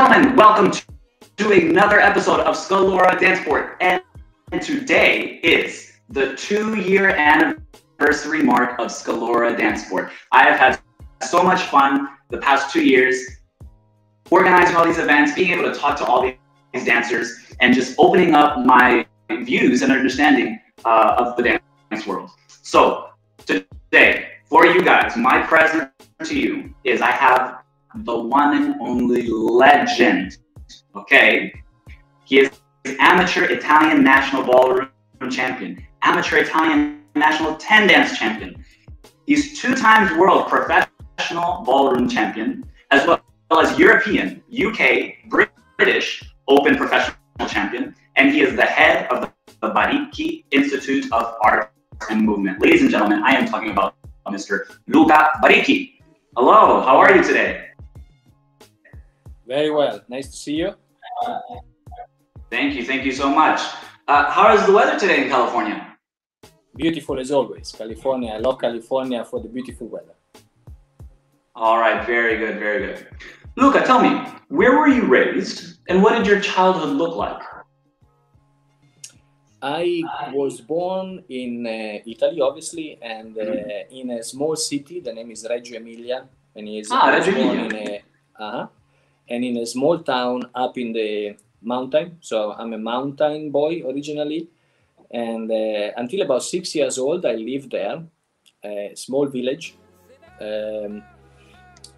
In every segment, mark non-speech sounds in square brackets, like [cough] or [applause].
gentlemen, welcome to to another episode of Scalora DanceSport. And today is the two year anniversary mark of Scalora DanceSport. I have had so much fun the past two years organizing all these events, being able to talk to all these dancers, and just opening up my views and understanding uh, of the dance world. So, today, for you guys, my present to you is I have the one and only legend. Okay, he is amateur Italian national ballroom champion, amateur Italian national 10 dance champion. He's two times world professional ballroom champion, as well as European, UK, British open professional champion, and he is the head of the Baricchi Institute of Art and Movement. Ladies and gentlemen, I am talking about Mr. Luca Baricchi. Hello, how are you today? Very well. Nice to see you. Thank you. Thank you so much. Uh, how is the weather today in California? Beautiful as always. California. I love California for the beautiful weather. All right. Very good. Very good. Luca, tell me, where were you raised and what did your childhood look like? I was born in uh, Italy, obviously, and uh, mm-hmm. in a small city. The name is Reggio Emilia, and he is ah, Reggio Emilia. A, uh-huh, and in a small town up in the mountain. So I'm a mountain boy originally, and uh, until about six years old, I lived there, a small village. Um,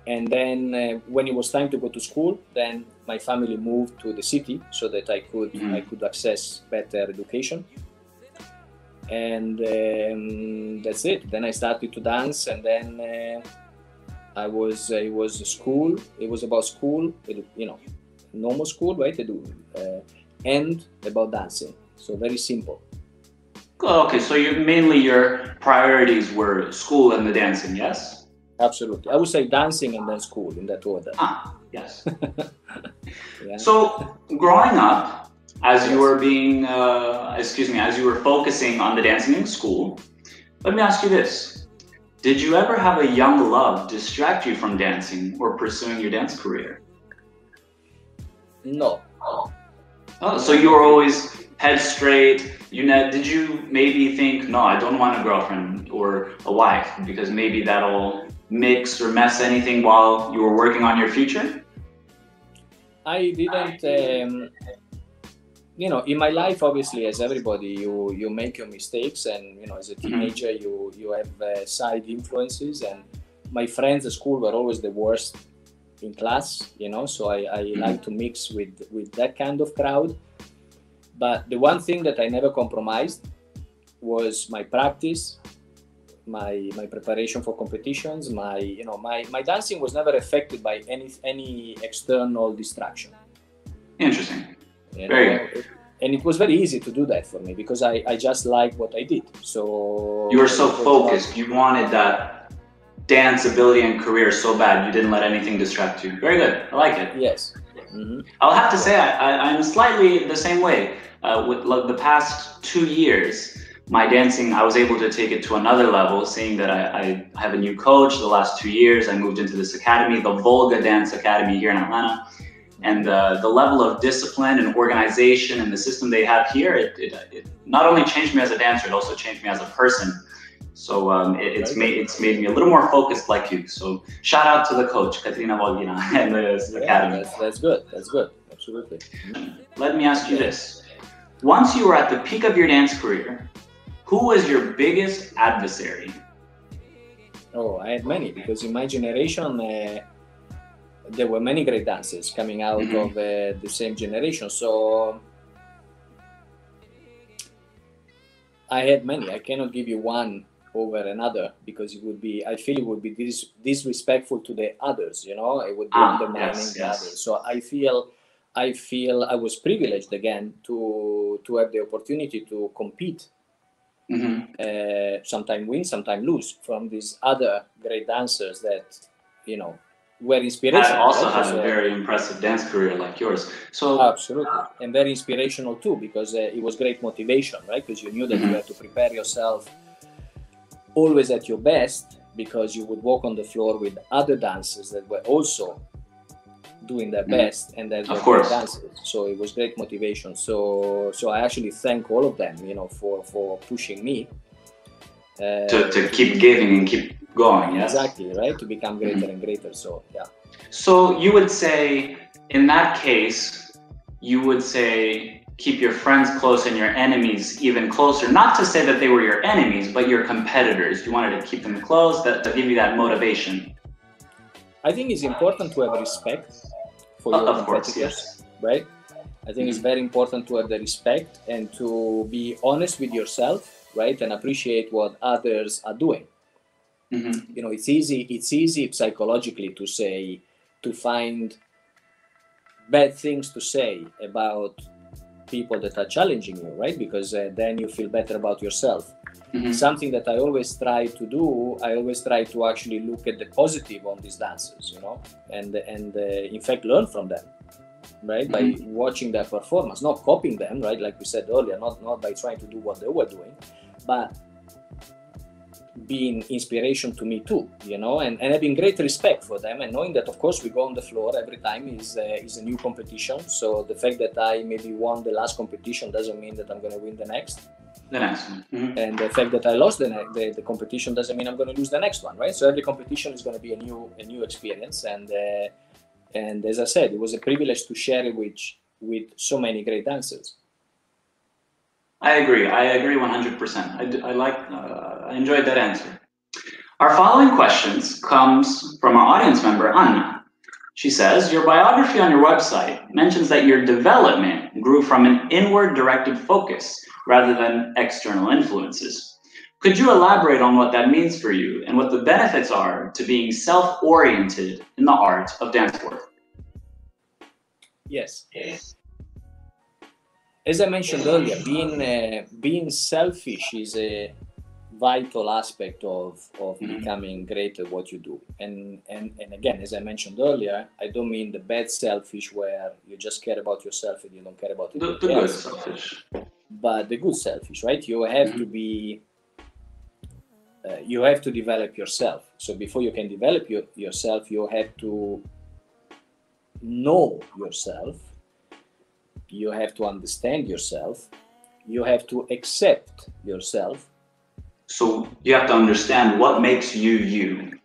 and then uh, when it was time to go to school, then my family moved to the city so that I could mm-hmm. I could access better education. And um, that's it. Then I started to dance, and then uh, I was it was school. It was about school, you know, normal school, right? Do, uh, and about dancing. So very simple. Okay, so you mainly your priorities were school and the dancing, yes? Absolutely, I would say dancing and then school in that order. Ah, yes. [laughs] yeah. So growing up, as you were being, uh, excuse me, as you were focusing on the dancing in school, let me ask you this: did you ever have a young love distract you from dancing or pursuing your dance career? No. Oh, so you were always head straight. You know, did you maybe think, no, I don't want a girlfriend or a wife because maybe that'll mix or mess anything while you were working on your future? I didn't um, you know in my life obviously as everybody you you make your mistakes and you know as a mm-hmm. teenager mm-hmm. you you have uh, side influences and my friends at school were always the worst in class you know so i, I mm-hmm. like to mix with with that kind of crowd but the one thing that i never compromised was my practice my my preparation for competitions my you know my my dancing was never affected by any any external distraction interesting you know? And it was very easy to do that for me because I, I just like what I did. So you were so focused. You wanted that dance ability and career so bad you didn't let anything distract you. Very good. I like it. Yes. Mm-hmm. I'll have to say I, am slightly the same way. Uh, with like, the past two years, my dancing, I was able to take it to another level, seeing that I, I have a new coach. The last two years, I moved into this academy, the Volga Dance Academy here in Atlanta and the, the level of discipline and organization and the system they have here, it, it, it not only changed me as a dancer, it also changed me as a person. So um, it, it's made it's made me a little more focused like you. So shout out to the coach, Katrina Volgina, [laughs] and the yeah, academy. That's, that's good. That's good. Absolutely. Let me ask you this: Once you were at the peak of your dance career, who was your biggest adversary? Oh, I had many because in my generation. Uh, there were many great dancers coming out mm-hmm. of uh, the same generation. So I had many. I cannot give you one over another because it would be. I feel it would be dis- disrespectful to the others. You know, it would be ah, undermining yes, the yes. others. So I feel. I feel I was privileged again to to have the opportunity to compete Mm-hmm. Uh, sometimes win, sometimes lose from these other great dancers that you know were inspirational. I also right? had a very impressive dance career like yours. So absolutely, and very inspirational too because uh, it was great motivation, right? Because you knew that mm-hmm. you had to prepare yourself always at your best because you would walk on the floor with other dancers that were also doing their mm-hmm. best and that of course dancers. so it was great motivation so so i actually thank all of them you know for for pushing me uh, to, to keep giving and keep going yes exactly right to become greater mm-hmm. and greater so yeah so you would say in that case you would say keep your friends close and your enemies even closer not to say that they were your enemies but your competitors you wanted to keep them close that to give you that motivation I think it's important to have respect for your of competitors, course, yes. right? I think mm-hmm. it's very important to have the respect and to be honest with yourself, right, and appreciate what others are doing. Mm-hmm. You know, it's easy. It's easy psychologically to say to find bad things to say about people that are challenging you, right? Because uh, then you feel better about yourself. Mm-hmm. Something that I always try to do, I always try to actually look at the positive on these dancers, you know, and and uh, in fact learn from them, right? Mm-hmm. By watching their performance, not copying them, right? Like we said earlier, not not by trying to do what they were doing, but being inspiration to me too, you know, and, and having great respect for them and knowing that of course we go on the floor every time is uh, is a new competition. So the fact that I maybe won the last competition doesn't mean that I'm going to win the next the next one. Mm-hmm. And the fact that I lost the, the, the competition doesn't mean I'm going to lose the next one, right? So every competition is going to be a new a new experience, and uh, and as I said, it was a privilege to share it with with so many great dancers. I agree. I agree 100%. I, I like. Uh, enjoyed that answer. Our following questions comes from our audience member Anna. She says, Your biography on your website mentions that your development grew from an inward directed focus rather than external influences. Could you elaborate on what that means for you and what the benefits are to being self oriented in the art of dance work? Yes. yes. As I mentioned earlier, being uh, being selfish is a vital aspect of, of mm-hmm. becoming great at what you do. And, and and again, as I mentioned earlier, I don't mean the bad selfish where you just care about yourself and you don't care about the, the good selfish but the good selfish, right? You have mm-hmm. to be, uh, you have to develop yourself. So before you can develop your, yourself, you have to know yourself. You have to understand yourself. You have to accept yourself. So you have to understand what makes you you.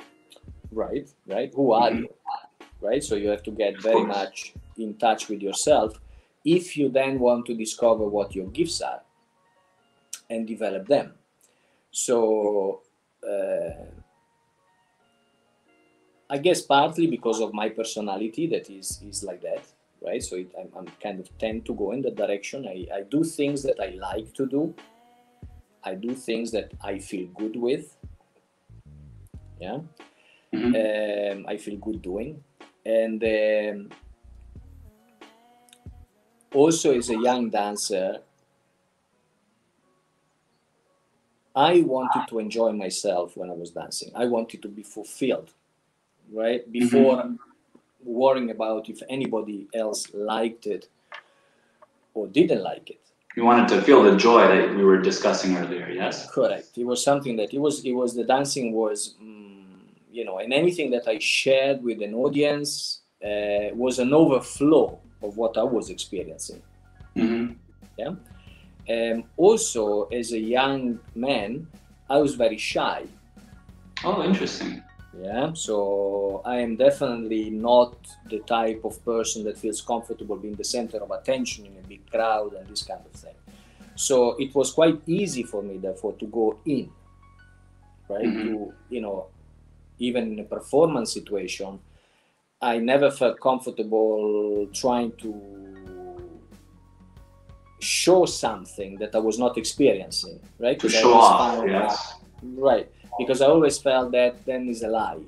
Right, right. Who are mm-hmm. you? Right. So you have to get very much in touch with yourself if you then want to discover what your gifts are and develop them. So, uh, I guess partly because of my personality that is is like that, right? So it, I'm, I'm, kind of tend to go in that direction. I, I do things that I like to do. I do things that I feel good with. Yeah, mm-hmm. um, I feel good doing, and um, also as a young dancer, I wanted to enjoy myself when I was dancing. I wanted to be fulfilled, right? Mm-hmm. Before mm-hmm. worrying about if anybody else liked it or didn't like it. You wanted to feel the joy that we were discussing earlier, yes? Correct. It was something that it was. It was the dancing was, mm, you know, and anything that I shared with an audience uh, was an overflow of what I was experiencing. Mm-hmm. Yeah. Um, also, as a young man, I was very shy. Oh, interesting. Yeah, so I am definitely not the type of person that feels comfortable being the center of attention in a big crowd and this kind of thing. So it was quite easy for me, therefore, to go in, right? Mm-hmm. To, you know, even in a performance situation, I never felt comfortable trying to show something that I was not experiencing, right? To show off, yes. right, because I always felt that then is a lie.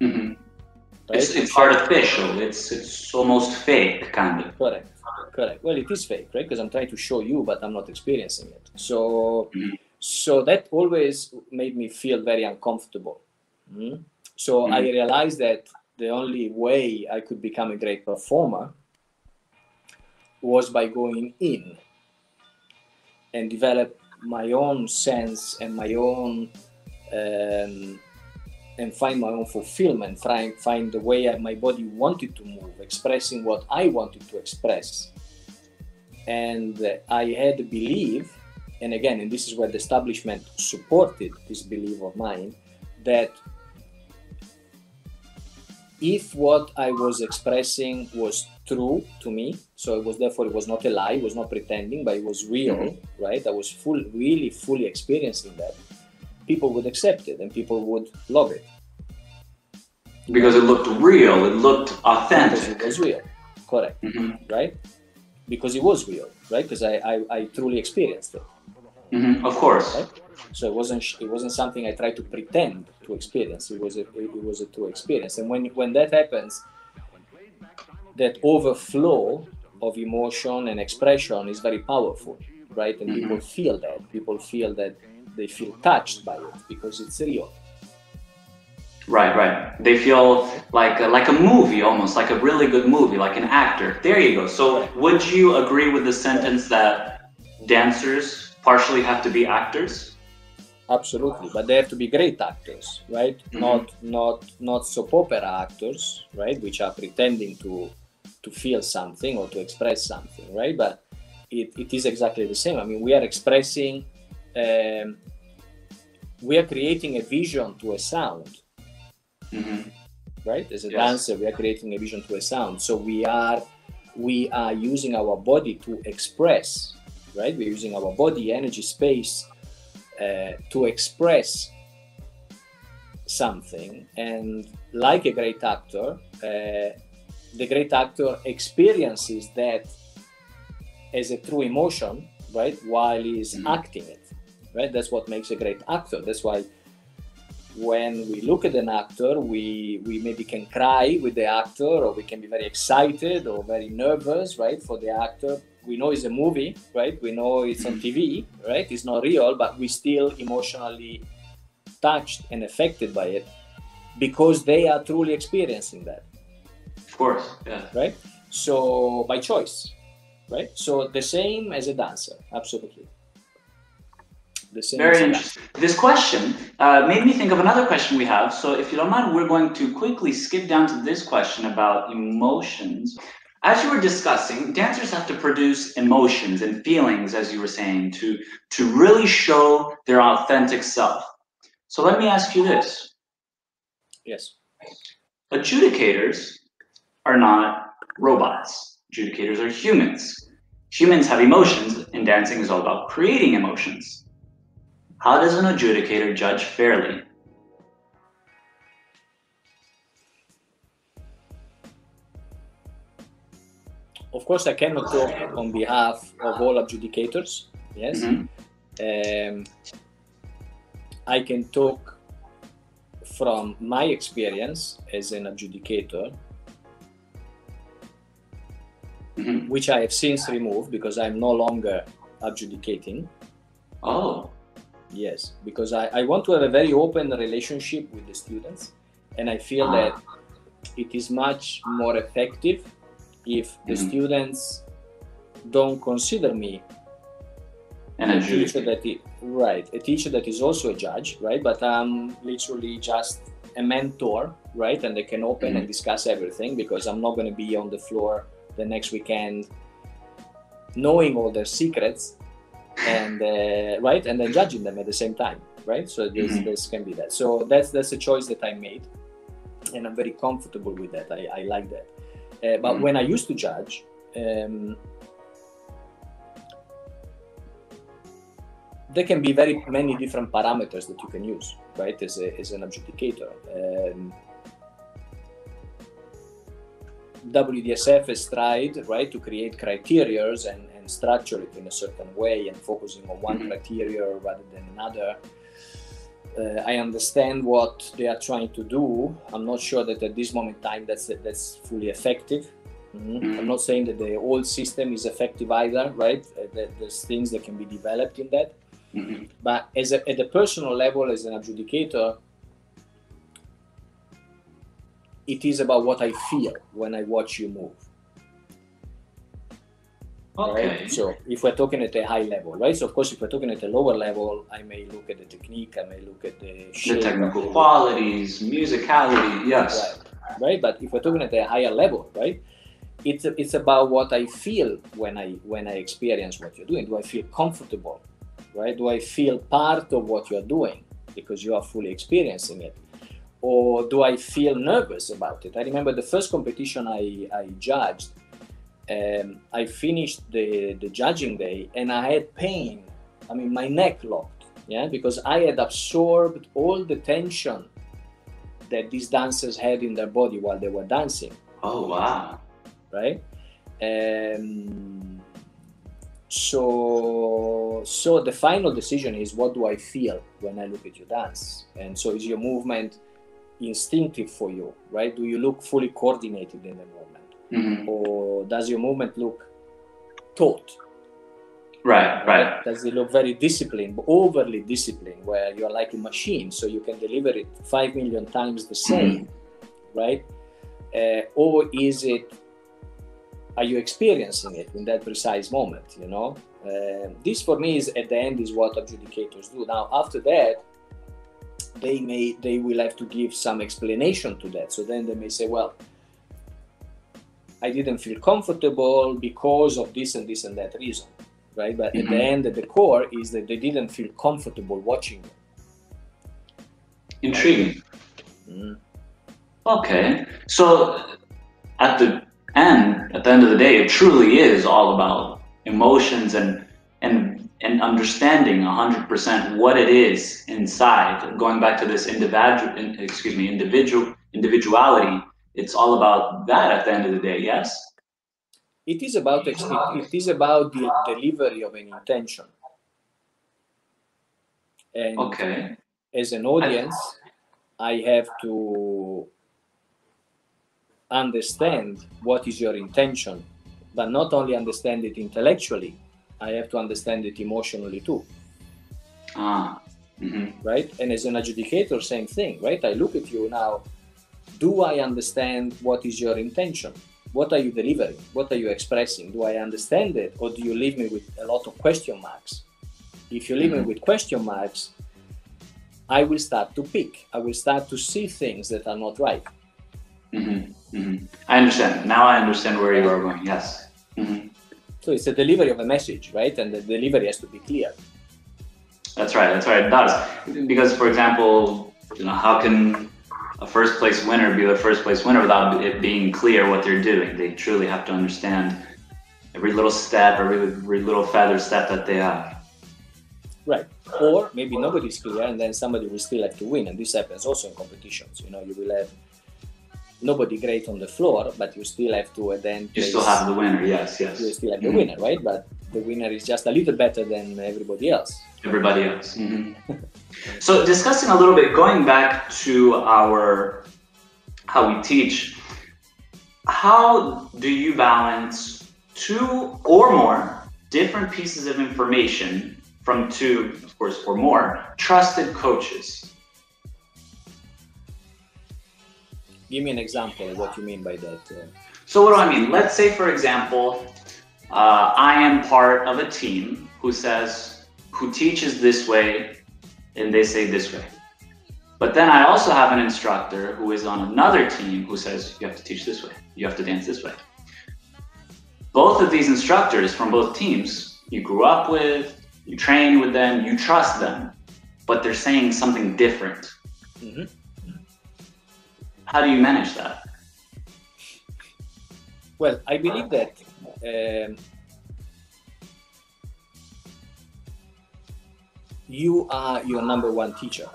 Mm-hmm. Right? It's, it's artificial. It's it's almost fake, kind of. Correct, correct. Well, it is fake, right? Because I'm trying to show you, but I'm not experiencing it. So, mm-hmm. so that always made me feel very uncomfortable. Mm-hmm. So mm-hmm. I realized that the only way I could become a great performer was by going in and develop my own sense and my own um, and find my own fulfillment, find, find the way my body wanted to move, expressing what I wanted to express. And I had a belief, and again, and this is where the establishment supported this belief of mine, that if what I was expressing was true to me, so it was therefore it was not a lie, it was not pretending, but it was real, mm-hmm. right? I was full, really fully experiencing that. People would accept it and people would love it. Because it looked real, it looked authentic. Because it was real, correct, mm-hmm. right? Because it was real, right? Because I, I, I truly experienced it. Mm-hmm. Of course. Right? So it wasn't it wasn't something I tried to pretend to experience. It was a it was a true experience. And when when that happens, that overflow of emotion and expression is very powerful, right? And mm-hmm. people feel that. People feel that they feel touched by it because it's real. Right, right. They feel like a, like a movie, almost like a really good movie, like an actor. There you go. So, would you agree with the sentence that dancers partially have to be actors? absolutely but they have to be great actors right mm-hmm. not not not soap opera actors right which are pretending to to feel something or to express something right but it, it is exactly the same i mean we are expressing um, we are creating a vision to a sound mm-hmm. right as a yes. dancer we are creating a vision to a sound so we are we are using our body to express right we're using our body energy space uh, to express something. And like a great actor, uh, the great actor experiences that as a true emotion, right, while he's mm-hmm. acting it, right? That's what makes a great actor. That's why when we look at an actor, we, we maybe can cry with the actor, or we can be very excited or very nervous, right, for the actor we know it's a movie, right? We know it's on mm-hmm. TV, right? It's not real, but we still emotionally touched and affected by it because they are truly experiencing that. Of course, yeah. Right? So by choice, right? So the same as a dancer, absolutely. The same Very interesting. This question uh, made me think of another question we have. So if you don't mind, we're going to quickly skip down to this question about emotions. As you were discussing, dancers have to produce emotions and feelings, as you were saying, to, to really show their authentic self. So let me ask you this. Yes. Adjudicators are not robots. Adjudicators are humans. Humans have emotions, and dancing is all about creating emotions. How does an adjudicator judge fairly? of course, I cannot talk on behalf of all adjudicators. Yes, mm-hmm. um, I can talk from my experience as an adjudicator, mm-hmm. which I have since removed because I'm no longer adjudicating. Oh, yes, because I, I want to have a very open relationship with the students, and I feel ah. that it is much more effective if the mm-hmm. students don't consider me and a teacher that is, right a teacher that is also a judge right but i'm literally just a mentor right and they can open mm-hmm. and discuss everything because i'm not going to be on the floor the next weekend knowing all their secrets and uh, right and then judging them at the same time right so this, mm-hmm. this can be that so that's that's a choice that i made and i'm very comfortable with that i, I like that uh, but mm. when I used to judge, um, there can be very many different parameters that you can use, right, as, a, as an adjudicator. Um, WDSF has tried, right, to create criteria and, and structure it in a certain way and focusing on one mm-hmm. criteria rather than another uh, I understand what they are trying to do. I'm not sure that at this moment in time that's that's fully effective. Mm-hmm. Mm-hmm. I'm not saying that the old system is effective either, right? Uh, there's things that can be developed in that. Mm-hmm. But as a, at the personal level, as an adjudicator, it is about what I feel when I watch you move. Okay. Right? So if we're talking at a high level, right? So of course, if we're talking at a lower level, I may look at the technique, I may look at the shape, the technical qualities, musicality, yes. right? Right. But if we're talking at a higher level, right? It's it's about what I feel when I when I experience what you're doing. Do I feel comfortable? Right? Do I feel part of what you're doing because you are fully experiencing it? Or do I feel nervous about it? I remember the first competition I, I judged, um, I finished the, the judging day and I had pain. I mean, my neck locked, yeah, because I had absorbed all the tension that these dancers had in their body while they were dancing, Oh wow. right? Um, so, so the final decision is what do I feel when I look at you dance, and so is your movement instinctive for you, right? Do you look fully coordinated in the movement, Mhm. or does your movement look taught? Right, right. Does it look very disciplined, overly disciplined, where you're like a machine, so you can deliver it five million times the same, right? Uh, or is it? Are you experiencing it in that precise moment? You know, uh, this for me is at the end is what adjudicators do. Now, after that, they may they will have to give some explanation to that. So then they may say, well. I didn't feel comfortable because of this and this and that reason right? But at the Mhm. end, at the core, is that they didn't feel comfortable watching you. Intriguing. Mm. Okay. So at the end, at the end of the day, it truly is all about emotions and and and understanding 100% what it is inside. Going back to this individual, excuse me, individual individuality. It's all about that at the end of the day. Yes. It is about it, it is about the delivery of an intention. And Okay. as an audience, I have to understand what is your intention, but not only understand it intellectually, I have to understand it emotionally too. Ah. hmm right? And as an adjudicator, same thing, right? I look at you now. Do I understand what is your intention? What are you delivering? What are you expressing? Do I understand it, or do you leave me with a lot of question marks? If you leave me Mhm. with question marks, I will start to pick. I will start to see things that are not right. hmm hmm I understand. Now I understand where you are going. Yes. hmm So it's the delivery of a message, right? And the delivery has to be clear. That's right. That's right. It does because, for example, you know, how can a first place winner be the first place winner without it being clear what they're doing? They truly have to understand every little step, every, every little feather step that they have. Right. Or maybe nobody's clear and then somebody will still have to win. And this happens also in competitions. You know, you will have nobody great on the floor, but you still have to uh, then You still have the winner. Yes. Yes. you still have the Mhm. winner, right? But the winner is just a little better than everybody else. Everybody else. Mhm. so discussing a little bit, going back to our how we teach. How do you balance two or more different pieces of information from two, of course, or more trusted coaches? Give me an example of what you mean by that. Uh, So what do I mean? Let's say, for example, uh, I am part of a team who says, who teaches this way, and they say this way. But then I also have an instructor who is on another team who says, you have to teach this way, you have to dance this way. Both of these instructors from both teams, you grew up with, you train with them, you trust them, but they're saying something different. mhm. How do you manage that? Well, I believe that um, you are your number one teacher.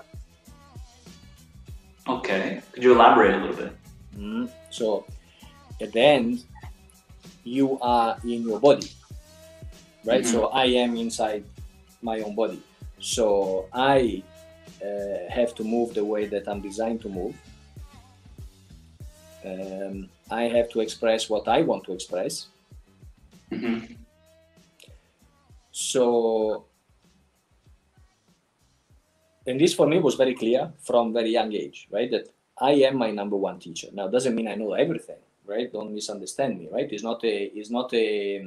Okay, could you elaborate a little bit? Mhm. So at the end, you are in your body, right? So I am inside my own body. So I uh, have to move the way that I'm designed to move. Um, I have to express what I want to express. Mhm. So, and this for me was very clear from very young age, right? That I am my number one teacher. Now, doesn't mean I know everything, right? Don't misunderstand me, right? It's not a, it's not a,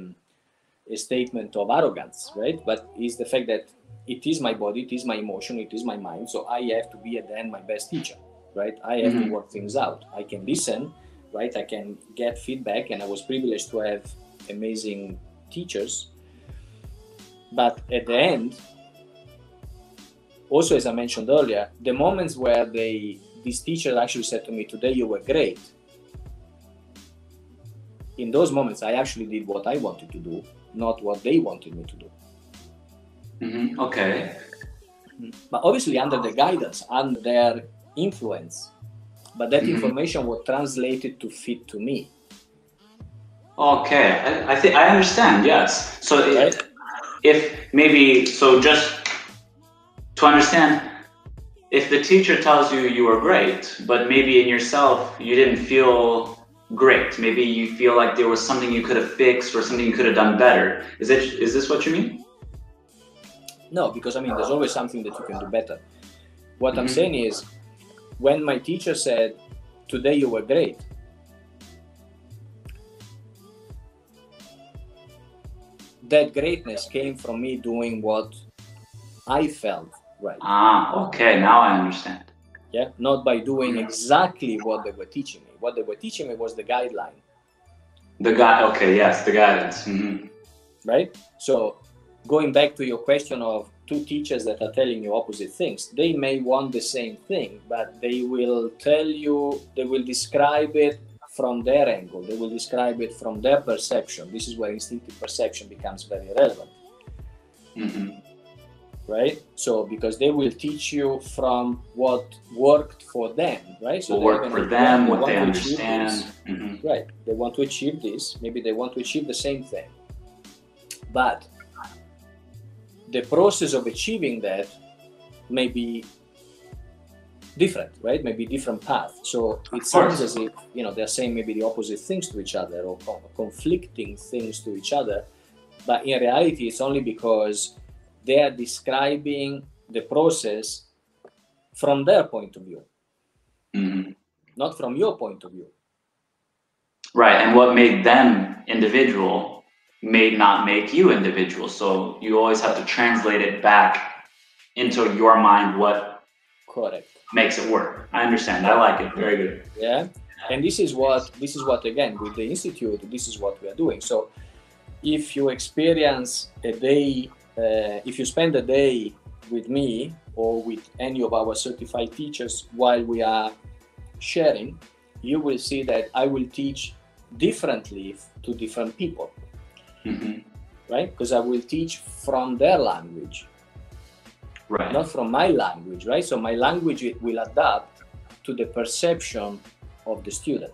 a statement of arrogance, right? But it's the fact that it is my body, it is my emotion, it is my mind. So I have to be at the end my best teacher, right? I have mm-hmm. to work things out. I can listen, right? I can get feedback, and I was privileged to have amazing teachers. But at the end, also as I mentioned earlier, the moments where they this teacher actually said to me, "Today you were great." In those moments, I actually did what I wanted to do, not what they wanted me to do. Mm-hmm. Okay. But obviously, under the guidance, under their influence, but that mm-hmm. information was translated to fit to me. Okay, I, I think I understand. Yes. So right? if, if maybe so, just understand, if the teacher tells you you were great, but maybe in yourself you didn't feel great, maybe you feel like there was something you could have fixed or something you could have done better. Is it is this what you mean? No, because I mean there's always something that you can do better. What mm-hmm. I'm saying is when my teacher said, Today you were great, that greatness came from me doing what I felt right. Ah, okay, now I understand. Yeah, not by doing exactly what they were teaching me. What they were teaching me was the guideline. The guide, okay, yes, the guidance. Mm-hmm. Right? So, going back to your question of two teachers that are telling you opposite things, they may want the same thing, but they will tell you, they will describe it from their angle. They will describe it from their perception. This is where instinctive perception becomes very relevant. Mm-hmm. Right? So, because they will teach you from what worked for them, right? So, worked for them, what they understand. Mm-hmm. Right. They want to achieve this. Maybe they want to achieve the same thing. But the process of achieving that may be different, right? Maybe different path. So it sounds as if you know they're saying maybe the opposite things to each other or conflicting things to each other, but in reality, it's only because they are describing the process from their point of view, mm-hmm. not from your point of view. Right, and what made them individual may not make you individual. So you always have to translate it back into your mind what correct makes it work. I understand. I like it. Very good. Yeah. And this is what this is what again with the institute this is what we are doing. So if you experience a day, uh, if you spend a day with me or with any of our certified teachers while we are sharing, you will see that I will teach differently to different people. Mm-hmm. Right? Because I will teach from their language right. not from my language, right? So my language will adapt to the perception of the student.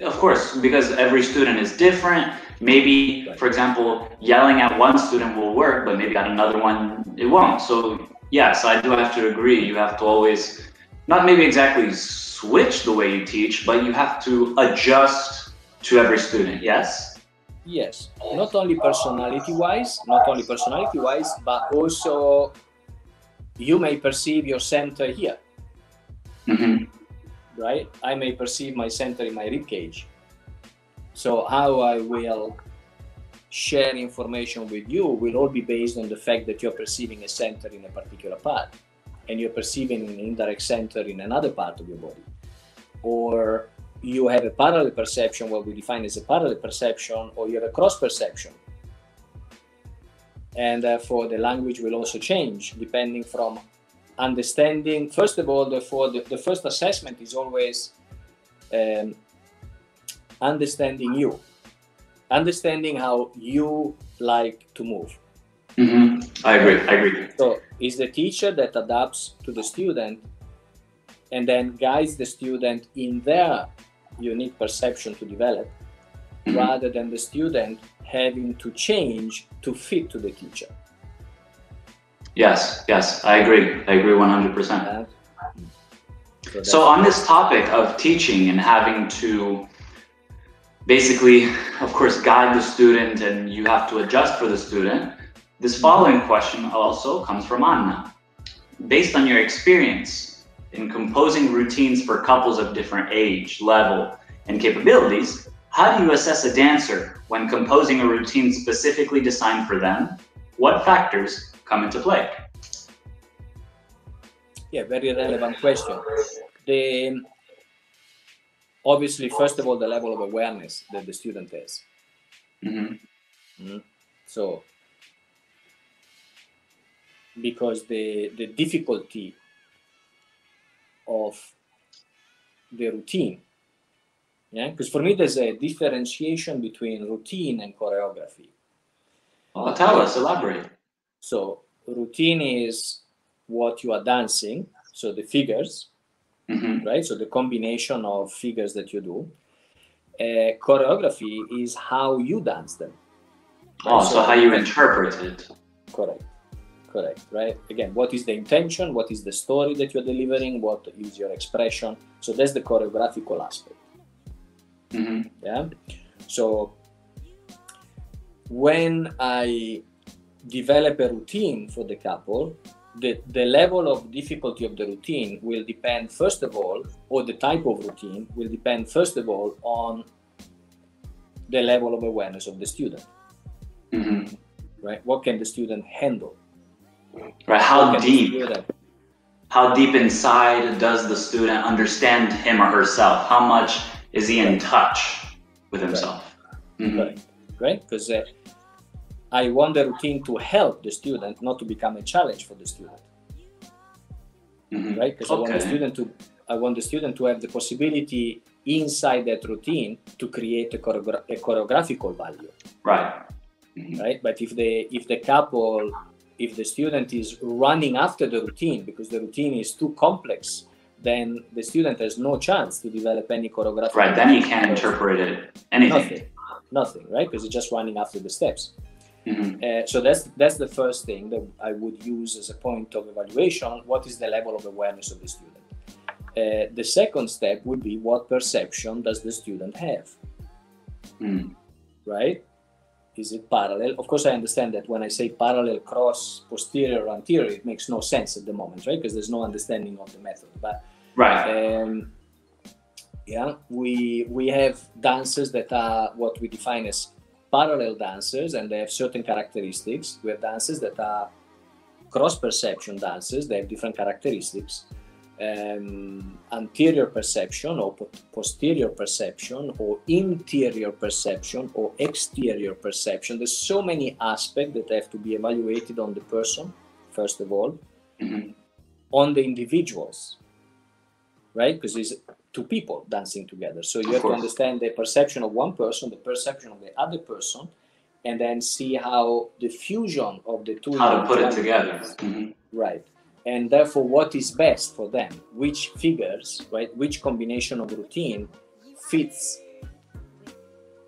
Of course, because every student is different. Maybe, for example, yelling at one student will work, but maybe at another one it won't. So, yes, I do have to agree. You have to always, not maybe exactly switch the way you teach, but you have to adjust to every student. Yes? Yes, not only personality wise, not only personality wise, but also you may perceive your center here. Mm-hmm. Right? I may perceive my center in my rib cage. So, how I will share information with you will all be based on the fact that you're perceiving a center in a particular part and you're perceiving an indirect center in another part of your body. Or you have a parallel perception, what we define as a parallel perception, or you have a cross perception. And therefore, the language will also change depending from understanding. First of all, therefore, the, the first assessment is always um, understanding you, understanding how you like to move. Mm-hmm. I agree. I agree. So, is the teacher that adapts to the student and then guides the student in their unique perception to develop mm-hmm. rather than the student having to change to fit to the teacher. Yes, yes, I agree. I agree 100%. So, so on this topic of teaching and having to basically, of course, guide the student and you have to adjust for the student, this following question also comes from Anna. Based on your experience, in composing routines for couples of different age, level, and capabilities, how do you assess a dancer when composing a routine specifically designed for them? What factors come into play? Yeah, very relevant question. The obviously, first of all, the level of awareness that the student has. Mm-hmm. Mm-hmm. So, because the the difficulty of the routine, yeah, because for me there's a differentiation between routine and choreography. Oh, tell us, elaborate. So, routine is what you are dancing, so the figures, Mm-hmm. right? So the combination of figures that you do. Uh, choreography is how you dance them. Oh, so how you interpret it. Correct. Correct. Right. Again, what is the intention? What is the story that you're delivering? What is your expression? So that's the choreographical aspect. Mm-hmm. Yeah. So when I develop a routine for the couple, the, the level of difficulty of the routine will depend first of all or the type of routine will depend first of all on the level of awareness of the student Mm-hmm. right what can the student handle Right. How deep? How deep inside does the student understand him or herself? How much is he in touch with himself? Mhm. Correct. right because uh, i want the routine to help the student not to become a challenge for the student Mhm. right? Because I want the student to I want the student to have the possibility inside that routine to create a, a choreographical value, Right. Mhm. right? But if the if the couple if the student is running after the routine because the routine is too complex, then the student has no chance to develop any choreographical. Right. Then he can't interpret it. Anything. nothing, nothing, right? Because he's just running after the steps. Mhm. Uh, so that's that's the first thing that I would use as a point of evaluation. What is the level of awareness of the student? Uh, the second step would be what perception does the student have, Mm. right? Is it parallel? Of course, I understand that when I say parallel, cross, posterior, anterior, it makes no sense at the moment, right? Because there's no understanding of the method. But Right. um, yeah, we we have dancers that are what we define as parallel dancers, and they have certain characteristics. We have dancers that are cross perception dancers; they have different characteristics. Um, anterior perception or posterior perception or interior perception or exterior perception there's so many aspects that have to be evaluated on the person first of all Mhm. on the individuals, right? Because it's two people dancing together. So you Of have to understand the perception of one person, the perception of the other person, and then see how the fusion of the two How to put it together. Mhm. Right. And therefore, what is best for them? Which figures, right? Which combination of routine fits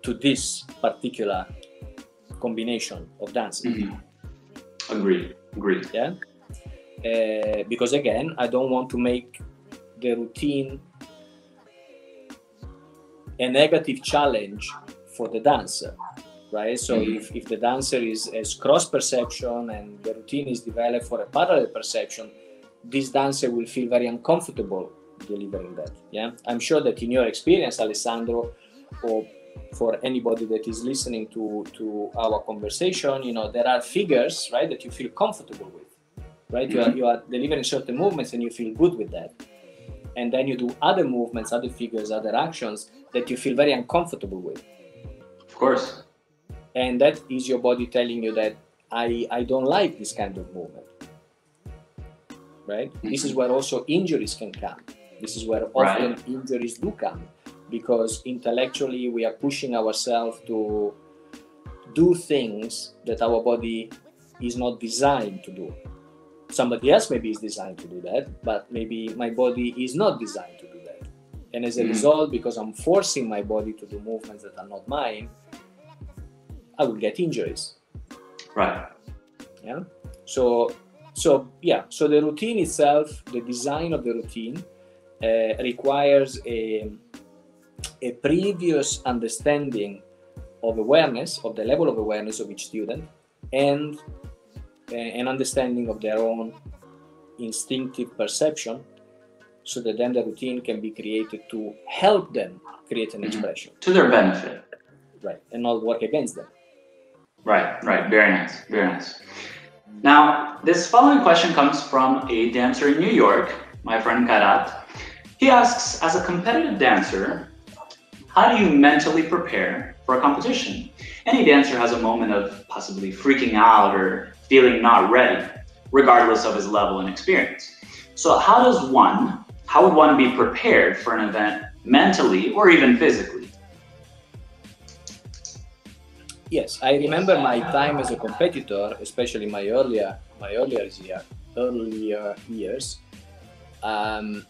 to this particular combination of dancing? Mhm. Agreed. Agreed. yeah uh, because again i don't want to make the routine a negative challenge for the dancer right so Mhm. if, if the dancer is as cross perception and the routine is developed for a parallel perception this dancer will feel very uncomfortable delivering that yeah i'm sure that in your experience alessandro or for anybody that is listening to to our conversation you know there are figures right that you feel comfortable with right you, are, Mhm. you are delivering certain movements and you feel good with that and then you do other movements other figures other actions that you feel very uncomfortable with. Of course. and that is your body telling you that i i don't like this kind of movement. Right? Mm-hmm. This is where also injuries can come. This is where often Right. injuries do come because intellectually we are pushing ourselves to do things that our body is not designed to do somebody else maybe is designed to do that but maybe my body is not designed to do that and as a Mhm. result because i'm forcing my body to do movements that are not mine i will get injuries Right. yeah so so yeah so the routine itself the design of the routine uh, requires a, a previous understanding of awareness of the level of awareness of each student and an understanding of their own instinctive perception so that then the routine can be created to help them create an Mhm. expression, To their benefit. right, and not work against them. Right, right. Very nice. Very nice. Now, this following question comes from a dancer in New York, my friend Kairat. He asks, as a competitive dancer, how do you mentally prepare for a competition? Any dancer has a moment of possibly freaking out or feeling not ready, regardless of his level and experience. So, how does one, how would one be prepared for an event mentally or even physically? Yes, I remember my time as a competitor, especially my earlier my earlier year, earlier years. Um,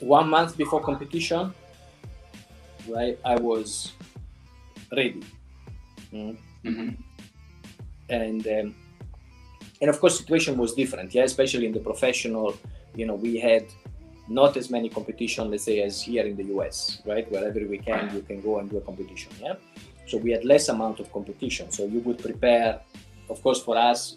one month before competition, right, I was ready, Mm. And um, and of course, situation was different. Yeah, especially in the professional, you know, we had not as many competition, let's say, as here in the US, right? Where every weekend you can go and do a competition. Yeah. So we had less amount of competition. So you would prepare, of course, for us,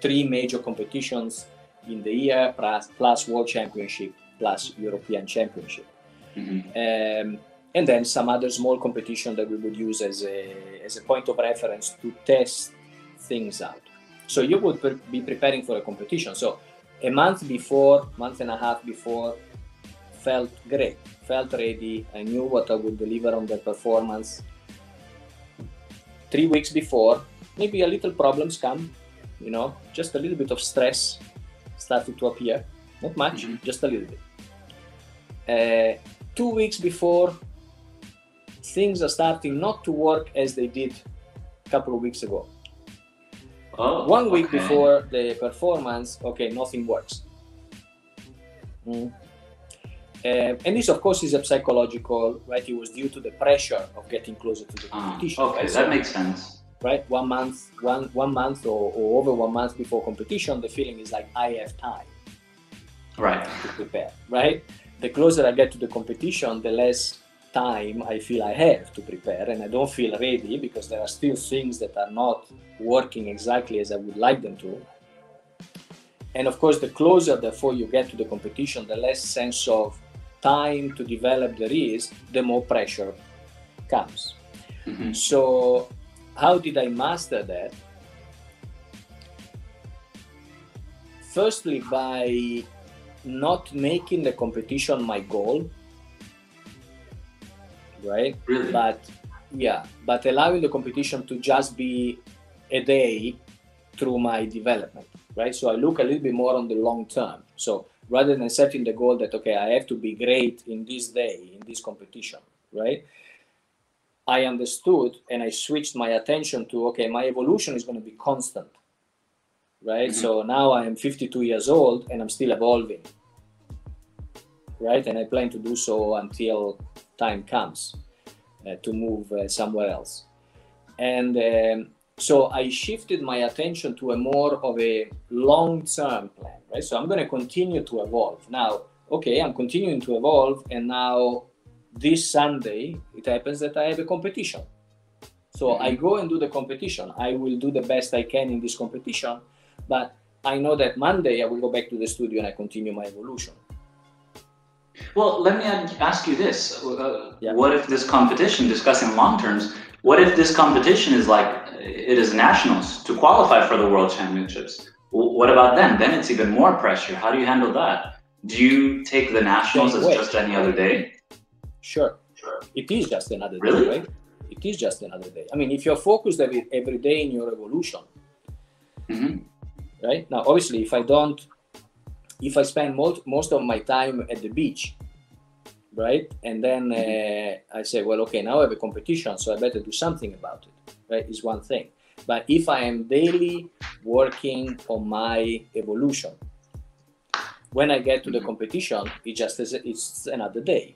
three major competitions in the year, plus, plus World Championship, plus European Championship. Mhm. Um, and then some other small competition that we would use as a, as a point of reference to test things out. So you would pre- be preparing for a competition. So a month before, month and a half before, felt great, felt ready. I knew what I would deliver on the performance. Three weeks before, maybe a little problems come, you know, just a little bit of stress started to appear. Not much, Mhm. just a little bit. Uh, two weeks before, things are starting not to work as they did a couple of weeks ago. Oh, One week okay. before the performance, okay, nothing works. Mm. Uh, and this, of course, is a psychological, right? It was due to the pressure of getting closer to the Ah, competition. okay, right? that So- makes sense. right? One month, one one month, or, or over one month before competition, the feeling is like I have time Right. to prepare, right? The closer I get to the competition, the less time I feel I have to prepare, and I don't feel ready because there are still things that are not working exactly as I would like them to. And of course, the closer, therefore, you get to the competition, the less sense of time to develop there is, the more pressure comes. Mhm. So, how did I master that? Firstly, by not making the competition my goal, right? Really? But yeah, but allowing the competition to just be a day through my development, right? So I look a little bit more on the long term. So rather than setting the goal that okay, I have to be great in this day in this competition, right? I understood and I switched my attention to okay, my evolution is going to be constant, right? Mhm. So now I am 52 years old and I'm still evolving, right? And I plan to do so until time comes uh, to move uh, somewhere else. And um, so I shifted my attention to a more of a long-term plan, right? So I'm going to continue to evolve. Now, okay, I'm continuing to evolve, and now this Sunday it happens that I have a competition. So I go and do the competition. I will do the best I can in this competition, but I know that Monday I will go back to the studio and I continue my evolution. Well, let me ask you this. Uh, Yeah. What if this competition, discussing long terms, what if this competition is like it is nationals to qualify for the world championships? What about them? Then it's even more pressure. How do you handle that? Do you take the nationals as just any other day? Sure, sure. it is just another Really? day, right? It is just another day. I mean, if you're focused every, every day in your evolution, hmm right? Now, obviously, if I don't, if I spend most, most of my time at the beach, right? And then uh, I say, well, okay, now I have a competition, so I better do something about it, right? Is one thing. But if I am daily working on my evolution, when I get to the Mhm. competition, it just is it's another day,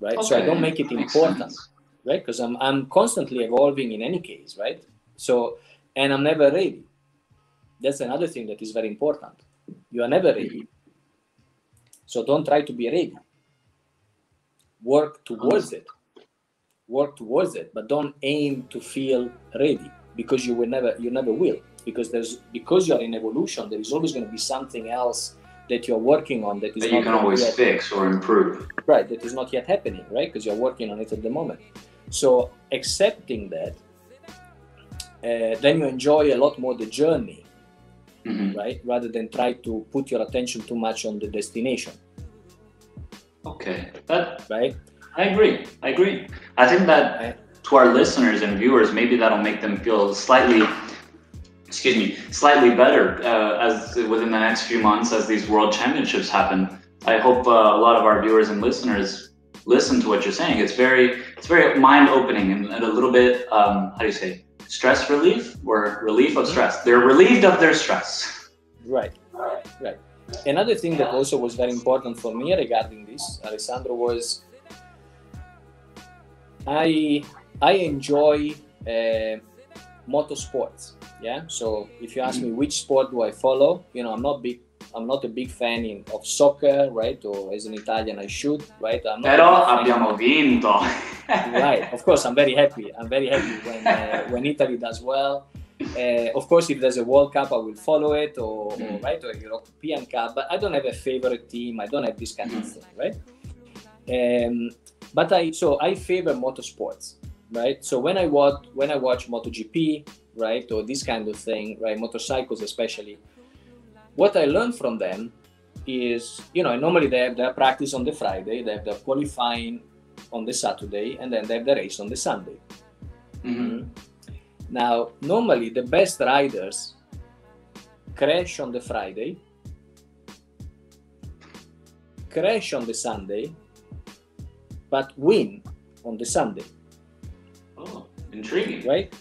right? so I don't make it important right? Because I'm I'm constantly evolving in any case, right? So and I'm never ready. That's another thing that is very important. You are never ready. So don't try to be ready. Work towards it. Work towards it, but don't aim to feel ready because you will never you never will because there's because you're in evolution there is always going to be something else that you're working on that is that you can always yet, fix or improve right that is not yet happening right because you're working on it at the moment so accepting that uh, then you enjoy a lot more the journey mm-hmm. right rather than try to put your attention too much on the destination. Okay. That right? I agree. I agree. I think that to our listeners and viewers maybe that'll make them feel slightly excuse me slightly better uh, as within the next few months as these world championships happen. I hope uh, a lot of our viewers and listeners listen to what you're saying. It's very it's very mind opening and, and, a little bit um, how do you say stress relief or relief of stress they're relieved of their stress right right another thing that also was very important for me regarding this alessandro was i i enjoy uh, motorsports yeah. So if you ask me which sport do I follow, you know, I'm not big. I'm not a big fan in, of soccer, right? Or as an Italian, I should, right? I'm not Però abbiamo vinto. right. Of course, I'm very happy. I'm very happy [laughs] when uh, when Italy does well. Uh, of course, if there's a World Cup, I will follow it, or, mm. or right, or European Cup. But I don't have a favorite team. I don't have this kind mm. of thing, right? Um, but I so I favor motorsports, right? So when I watch when I watch MotoGP, right? Or this kind of thing, right? Motorcycles, especially. What I learned from them is, you know, normally they have their practice on the Friday, they have their qualifying on the Saturday, and then they have the race on the Sunday. Mm-hmm. Now, normally the best riders crash on the Friday, crash on the Sunday, but win on the Sunday. Oh, intriguing. Right?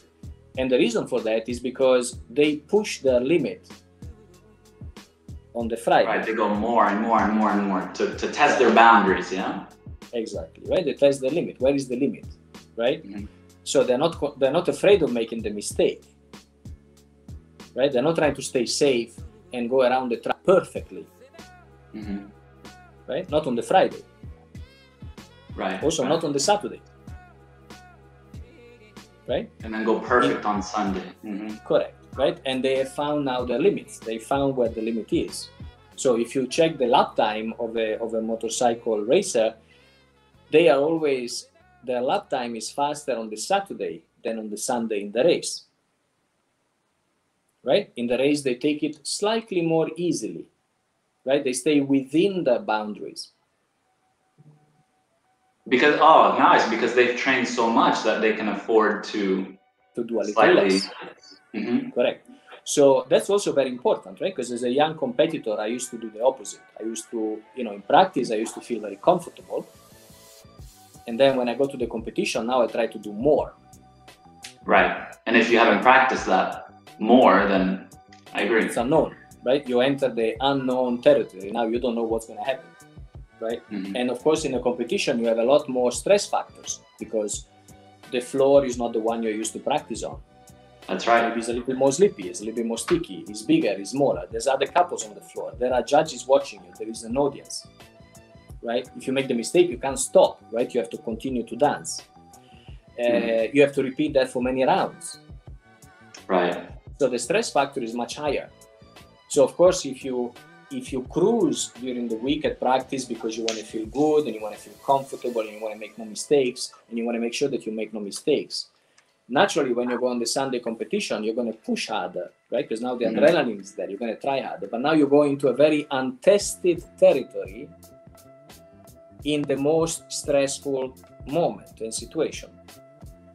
And the reason for that is because they push their limit on the Friday. Right, they go more and more and more and more to, to test their boundaries, yeah? Exactly, right? They test the limit. Where is the limit, right? Mm-hmm. So they're not they're not afraid of making the mistake, right? They're not trying to stay safe and go around the track perfectly, mm-hmm. right? Not on the Friday, right? Also, right. not on the Saturday right? And then go perfect on Sunday. Mm-hmm. Correct, right? And they have found now the limits. They found where the limit is. So if you check the lap time of a of a motorcycle racer, they are always their lap time is faster on the Saturday than on the Sunday in the race. Right? In the race, they take it slightly more easily. Right? They stay within the boundaries. Because oh, nice! Because they've trained so much that they can afford to to do a little slightly. less. Mm-hmm. Correct. So that's also very important, right? Because as a young competitor, I used to do the opposite. I used to, you know, in practice, I used to feel very comfortable, and then when I go to the competition, now I try to do more. Right. And if you haven't practiced that more, then I agree. It's unknown, right? You enter the unknown territory. Now you don't know what's going to happen right? Mm-hmm. And of course, in a competition, you have a lot more stress factors because the floor is not the one you're used to practice on. That's right. Maybe it's a little bit more slippery, it's a little bit more sticky, it's bigger, it's smaller. There's other couples on the floor. There are judges watching you. There is an audience, right? If you make the mistake, you can't stop, right? You have to continue to dance. Uh, mm-hmm. You have to repeat that for many rounds. Right. So the stress factor is much higher. So of course, if you if you cruise during the week at practice because you want to feel good and you want to feel comfortable and you want to make no mistakes and you want to make sure that you make no mistakes, naturally when you go on the Sunday competition, you're going to push harder, right? Because now the mm-hmm. adrenaline is there, you're going to try harder. But now you're going into a very untested territory in the most stressful moment and situation.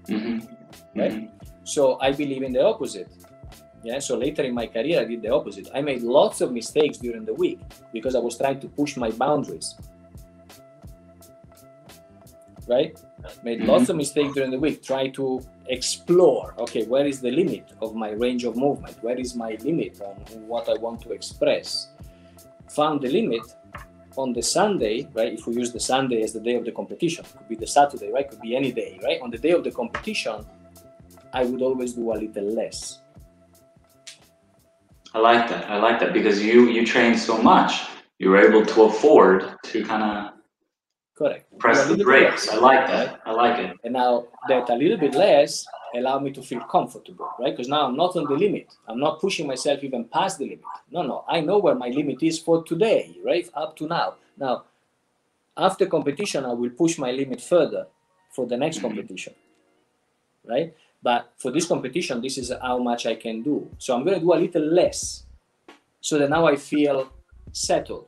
Mm-hmm. Right? Mm-hmm. So I believe in the opposite. Yeah, so later in my career, I did the opposite. I made lots of mistakes during the week because I was trying to push my boundaries. Right? Made mm-hmm. lots of mistakes during the week, try to explore okay, where is the limit of my range of movement? Where is my limit on what I want to express? Found the limit on the Sunday, right? If we use the Sunday as the day of the competition, could be the Saturday, right? Could be any day, right? On the day of the competition, I would always do a little less I like that. I like that because you you train so much, you were able to afford to kind of press the brakes. I like that. I like it. And now that a little bit less allow me to feel comfortable, right? Because now I'm not on the limit. I'm not pushing myself even past the limit. No, no, I know where my limit is for today, right? Up to now. Now, after competition, I will push my limit further for the next mm-hmm. competition, right? But for this competition, this is how much I can do. So I'm going to do a little less so that now I feel settled.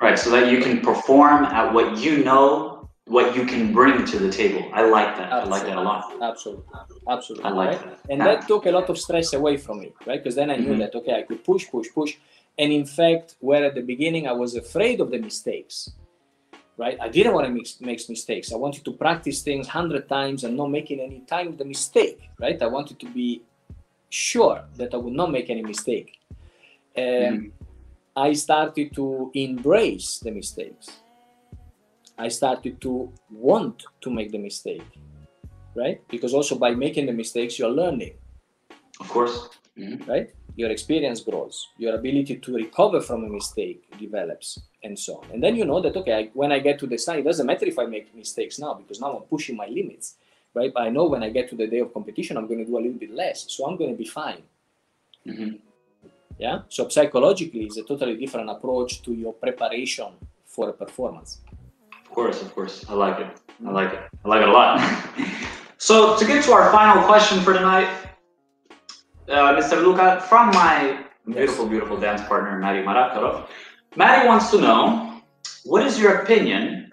Right, so that you can perform at what you know, what you can bring to the table. I like that. Absolutely. I like that a lot. Absolutely, absolutely. I like right? that. And yeah. that took a lot of stress away from me, right? Because then I knew mm-hmm. that okay, I could push, push, push, and in fact, where at the beginning I was afraid of the mistakes, right? I didn't want to make, make mistakes. I wanted to practice things hundred times and not making any time the mistake, right? I wanted to be sure that I would not make any mistake. Um, mm-hmm. I started to embrace the mistakes. I started to want to make the mistake, right? Because also by making the mistakes, you're learning. Of course. Mm-hmm. Right? Your experience grows, your ability to recover from a mistake develops, and so on. And then you know that, okay, I, when I get to the side, it doesn't matter if I make mistakes now because now I'm pushing my limits, right? But I know when I get to the day of competition, I'm going to do a little bit less, so I'm going to be fine. Mm-hmm. Yeah. So psychologically, it's a totally different approach to your preparation for a performance. Of course, of course. I like it. I like it. I like it a lot. [laughs] so to get to our final question for tonight, uh, Mr. Luca, from my beautiful, beautiful dance partner, Maddy Mravkarov, Maddie wants to know, what is your opinion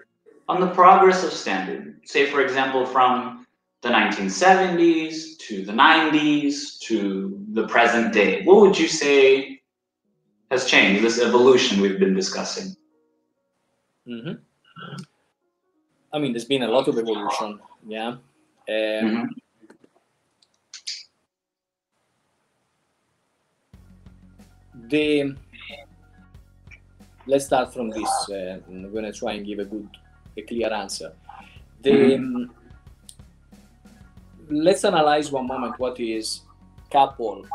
on the progress of standard? Say, for example, from the 1970s to the 90s to the present day? What would you say has changed, this evolution we've been discussing? Mm-hmm. I mean, there's been a lot of evolution, yeah. Um, mm-hmm. The let's start from this. Uh, I'm going to try and give a good, a clear answer. The mm-hmm let's analyze one moment what is couple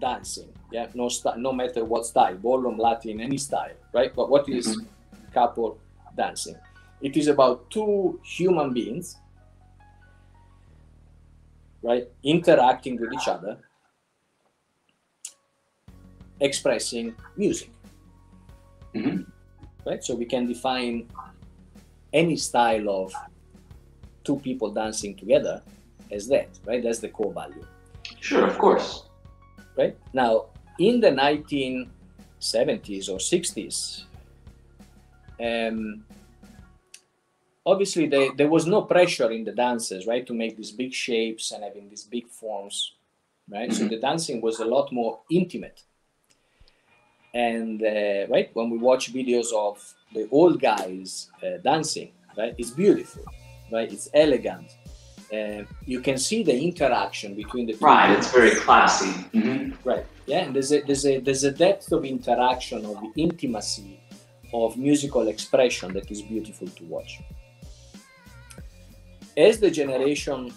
dancing. Yeah, no st- no matter what style, ballroom, Latin, any style, right? But what is mm-hmm. couple dancing? It is about two human beings, right, interacting with each other, expressing music. Mm-hmm. Right, so we can define any style of two people dancing together as that, right? That's the core value. Sure, of course. Right? Now, in the 1970s or 60s, um, obviously they, there was no pressure in the dances, right, to make these big shapes and having these big forms, right? Mm-hmm. So the dancing was a lot more intimate. And uh, right when we watch videos of the old guys uh, dancing, right, it's beautiful right? It's elegant. Uh, you can see the interaction between the two. Right, it's very classy. Mm-hmm. Right, yeah, and there's a, there's, a, there's a depth of interaction, of the intimacy of musical expression that is beautiful to watch. As the generation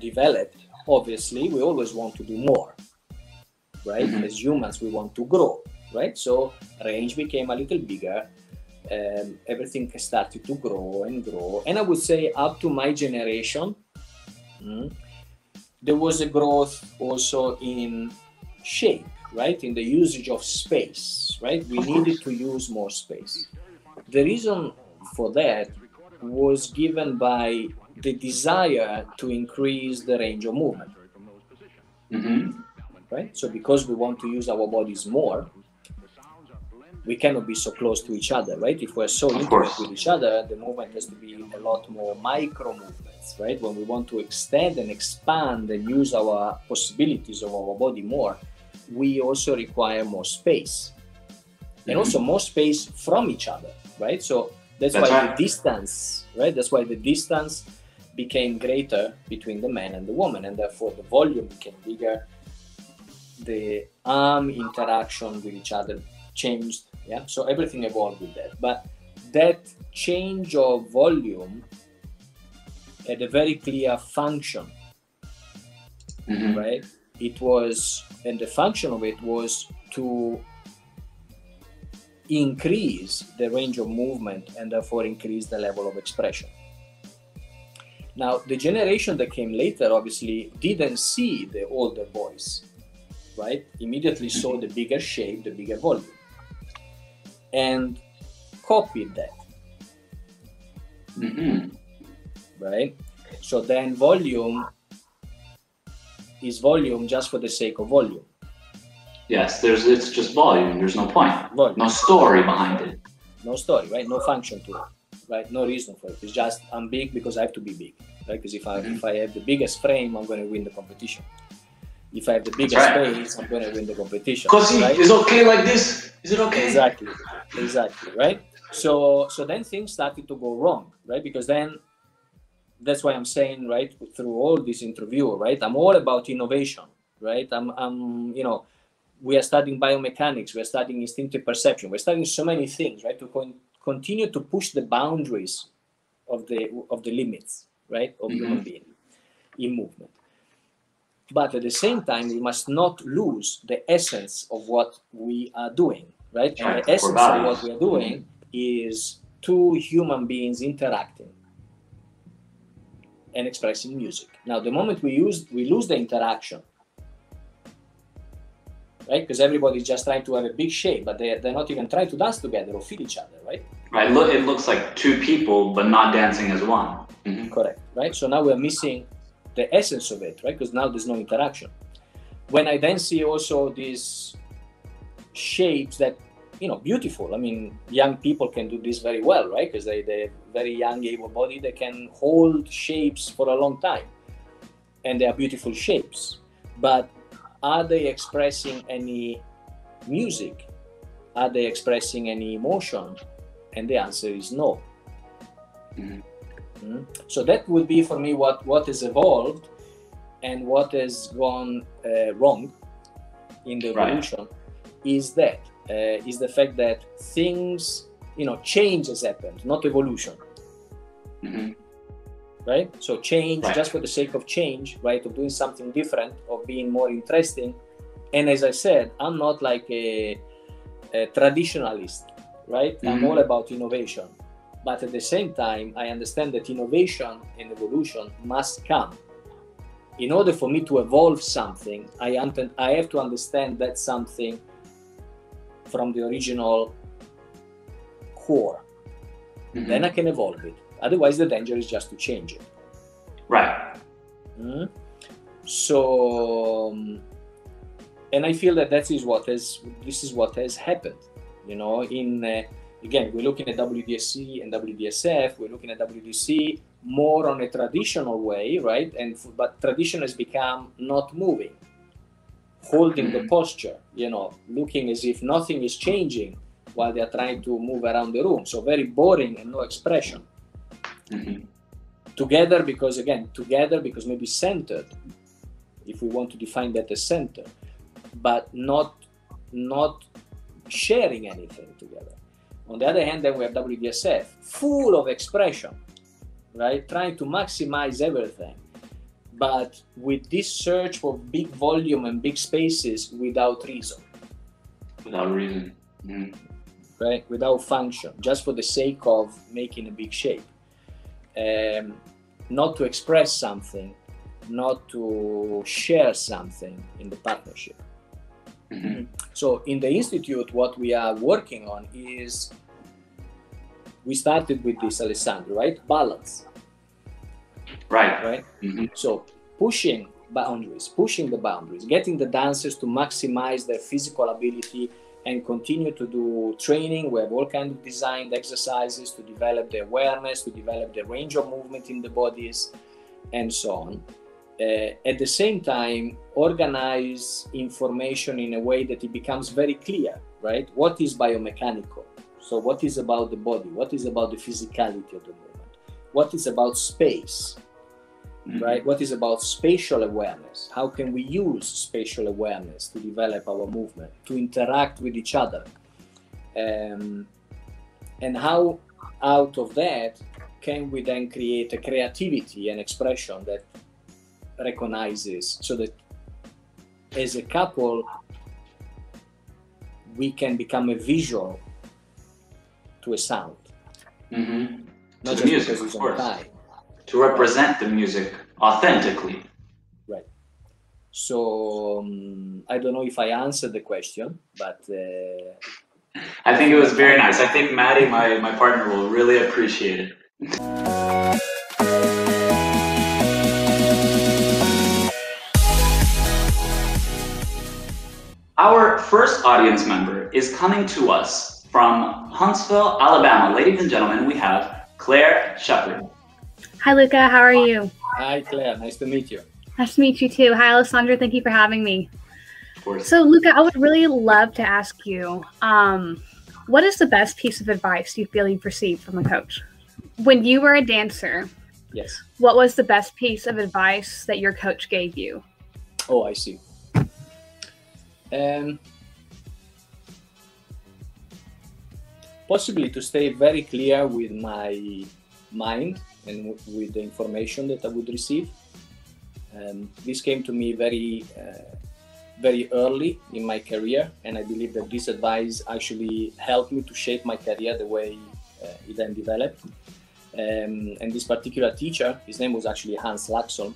developed, obviously, we always want to do more, right? Mm-hmm. As humans, we want to grow, right? So range became a little bigger, um, everything started to grow and grow. And I would say up to my generation, mm, there was a growth also in shape, right? In the usage of space, right? We needed to use more space. The reason for that was given by the desire to increase the range of movement. Mm-hmm. Right? So, because we want to use our bodies more, we cannot be so close to each other, right? If we're so intimate with each other, the movement has to be a lot more micro movements, right? When we want to extend and expand and use our possibilities of our body more, we also require more space. And also mm-hmm. more space from each other, right? So that's, that's why right. the distance, right? That's why the distance became greater between the man and the woman, and therefore the volume became bigger. The arm interaction with each other changed yeah so everything evolved with that but that change of volume had a very clear function mm-hmm. right it was and the function of it was to increase the range of movement and therefore increase the level of expression Now, the generation that came later obviously didn't see the older boys, right? Immediately saw the bigger shape, the bigger volume, and copied that, hmm right? So then volume is volume just for the sake of volume. Yes, there's it's just volume. There's no point, Volume. no story behind it. no story, right? No function to it, right? No reason for it. It's just I'm big because I have to be big, right? Because if I Mhm. if I have the biggest frame, I'm going to win the competition. If I have the biggest right. space, I'm going to win the competition. Because right? is okay like this? Is it okay? Exactly, exactly, right? So so then things started to go wrong, right? Because then that's why I'm saying, right, through all this interview, right? I'm all about innovation, right? I'm I'm you know we are studying biomechanics, we are studying instinctive perception, we're studying so many things, right? To con- continue to push the boundaries of the of the limits, right, of human mm-hmm. being in movement. But at the same time, we must not lose the essence of what we are doing, right? And the essence of what we are doing mm-hmm. is two human beings interacting and expressing music. Now, the moment we use we lose the interaction, right? Because everybody's just trying to have a big shape, but they they're not even trying to dance together or feel each other, right? Right. Look, it looks like two people, but not dancing as one. Mhm. Correct, right? So now we're missing the essence of it, right? Because now there's no interaction. When I then see also these shapes that, you know, beautiful. I mean, young people can do this very well, right? Because they, they're very young, able body. they can hold shapes for a long time. And they are beautiful shapes. But are they expressing any music? Are they expressing any emotion? And the answer is no. Mhm. Mm. So that would be for me what what has evolved and what has gone uh, wrong in the Right. evolution is that uh, is the fact that things you know change has happened, not evolution, Mhm. Right? So change Right. just for the sake of change, right? Of doing something different, of being more interesting. And as I said, I'm not like a, a traditionalist, right? I'm Mhm. all about innovation. But at the same time, I understand that innovation and evolution must come. In order for me to evolve something, I, ant- I have to understand that something from the original core. Mhm. Then I can evolve it. Otherwise, the danger is just to change it. Right. Mm. So, um, and I feel that that is what has this is what has happened. You know, in uh, again, we're looking at WDC and WDSF. We're looking at WDC more on a traditional way, right? And but tradition has become not moving, holding the Mhm. posture. You know, looking as if nothing is changing while they are trying to move around the room. So very boring and no expression Mhm. together because again together because maybe centered if we want to define that as center but not not sharing anything together on the other hand then we have wdsf full of expression right trying to maximize everything but with this search for big volume and big spaces without reason Without reason. Mhm. right? Without function, just for the sake of making a big shape. Um, not to express something, not to share something in the partnership. Mhm. So in the institute, what we are working on is we started with this, Alessandro, right? Balance, Right. right? Mhm. So pushing boundaries, pushing the boundaries, getting the dancers to maximize their physical ability and continue to do training. We have all kinds of designed exercises to develop the awareness, to develop the range of movement in the bodies, and so on. Uh, at the same time, organize information in a way that it becomes very clear, right? What is biomechanical? So, what is about the body? What is about the physicality of the movement? What is about space? Mhm. right? What is about spatial awareness? How can we use spatial awareness to develop our movement, to interact with each other? Um, and how, out of that, can we then create a creativity and expression that recognizes so that as a couple, we can become a visual to a sound, Mhm. not To just music, because of it's on course. time. To represent the music authentically. Right. So um, I don't know if I answered the question, but uh, I think it was very nice. I think Maddy, my, my partner, will really appreciate it. Our first audience member is coming to us from Huntsville, Alabama. Ladies and gentlemen, we have Claire Sheppard. Hi, Luca. How are you? Hi, Claire. Nice to meet you. Nice to meet you too. Hi, Alessandra. Thank you for having me. Of course. So, Luca, I would really love to ask you um, what is the best piece of advice you feel you've received from a coach? When you were a dancer, Yes. what was the best piece of advice that your coach gave you? Oh, I see. Um, possibly to stay very clear with my mind and with the information that I would receive. Um, this came to me very, uh, very early in my career, and I believe that this advice actually helped me to shape my career the way uh, it then developed. Um, and this particular teacher, his name was actually Hans Laxholm,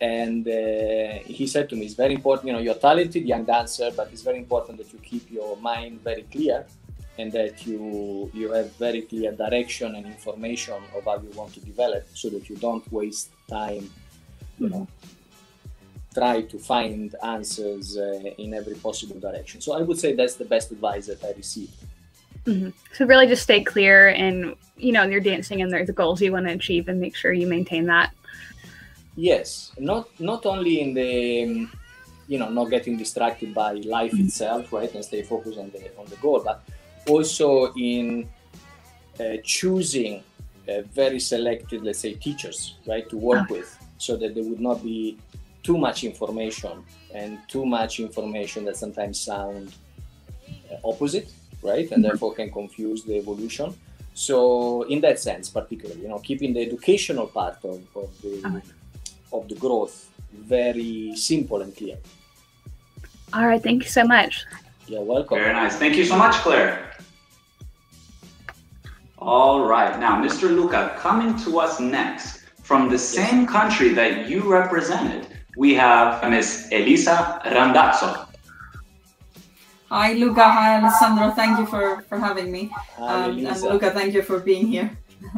and uh, he said to me, "It's very important. You know, you're a talented young dancer, but it's very important that you keep your mind very clear, and that you you have very clear direction and information of how you want to develop, so that you don't waste time. You know, try to find answers uh, in every possible direction. So I would say that's the best advice that I received. hmm So, really just stay clear and, you know, you're dancing and there's the goals you want to achieve and make sure you maintain that. Yes, not not only in the um, you know not getting distracted by life itself, right, and stay focused on the on the goal, but also in uh, choosing uh, very selected, let's say, teachers, right, to work with, so that there would not be too much information and too much information that sometimes sound uh, opposite, right, and therefore can confuse the evolution. So, in that sense, particularly, you know, keeping the educational part of, of the of the growth very simple and clear. All right. Thank you so much. You're welcome. Very nice. Thank you so much, Claire. All right. Now, Mr. Luca, coming to us next from the same country that you represented, we have Miss Elisa Randazzo. Hi, Luca. Hi, Alessandro. Thank you for, for having me. Hi, Um, and Luca, thank you for being here.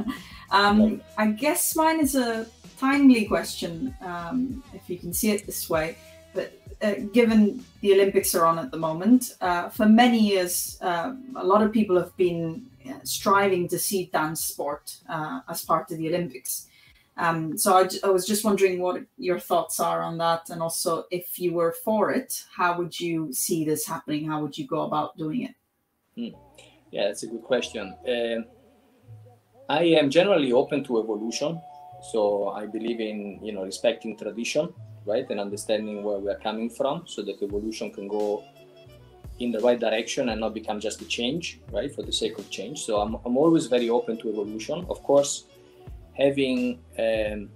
[laughs] um, I guess mine is a timely question, um, if you can see it this way. But uh, given the Olympics are on at the moment, uh, for many years, um a lot of people have been uh, striving to see dance sport uh, as part of the Olympics. Um, so I was just wondering what your thoughts are on that, and also if you were for it, how would you see this happening? How would you go about doing it? Yeah, that's a good question. Um, I am generally open to evolution, so I believe in you know respecting tradition, right, and understanding where we are coming from, so that evolution can go in the right direction and not become just a change, right, for the sake of change. So I'm, I'm always very open to evolution. Of course, having um,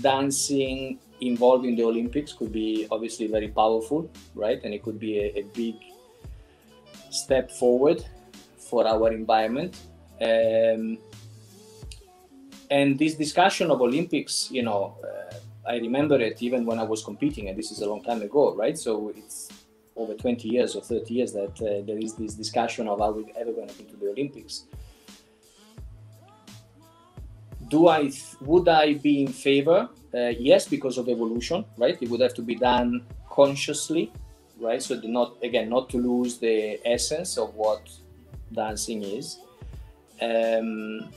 dancing involved in the Olympics could be obviously very powerful, right, and it could be a, a big step forward for our environment. Um, and this discussion of Olympics, you know, uh, I remember it even when I was competing, and this is a long time ago, right? So it's over 20 years or 30 years that uh, there is this discussion of are we ever going to go to the Olympics. Do I would I be in favor? Uh, yes, because of evolution, right? It would have to be done consciously, right? So not again not to lose the essence of what dancing is. Um,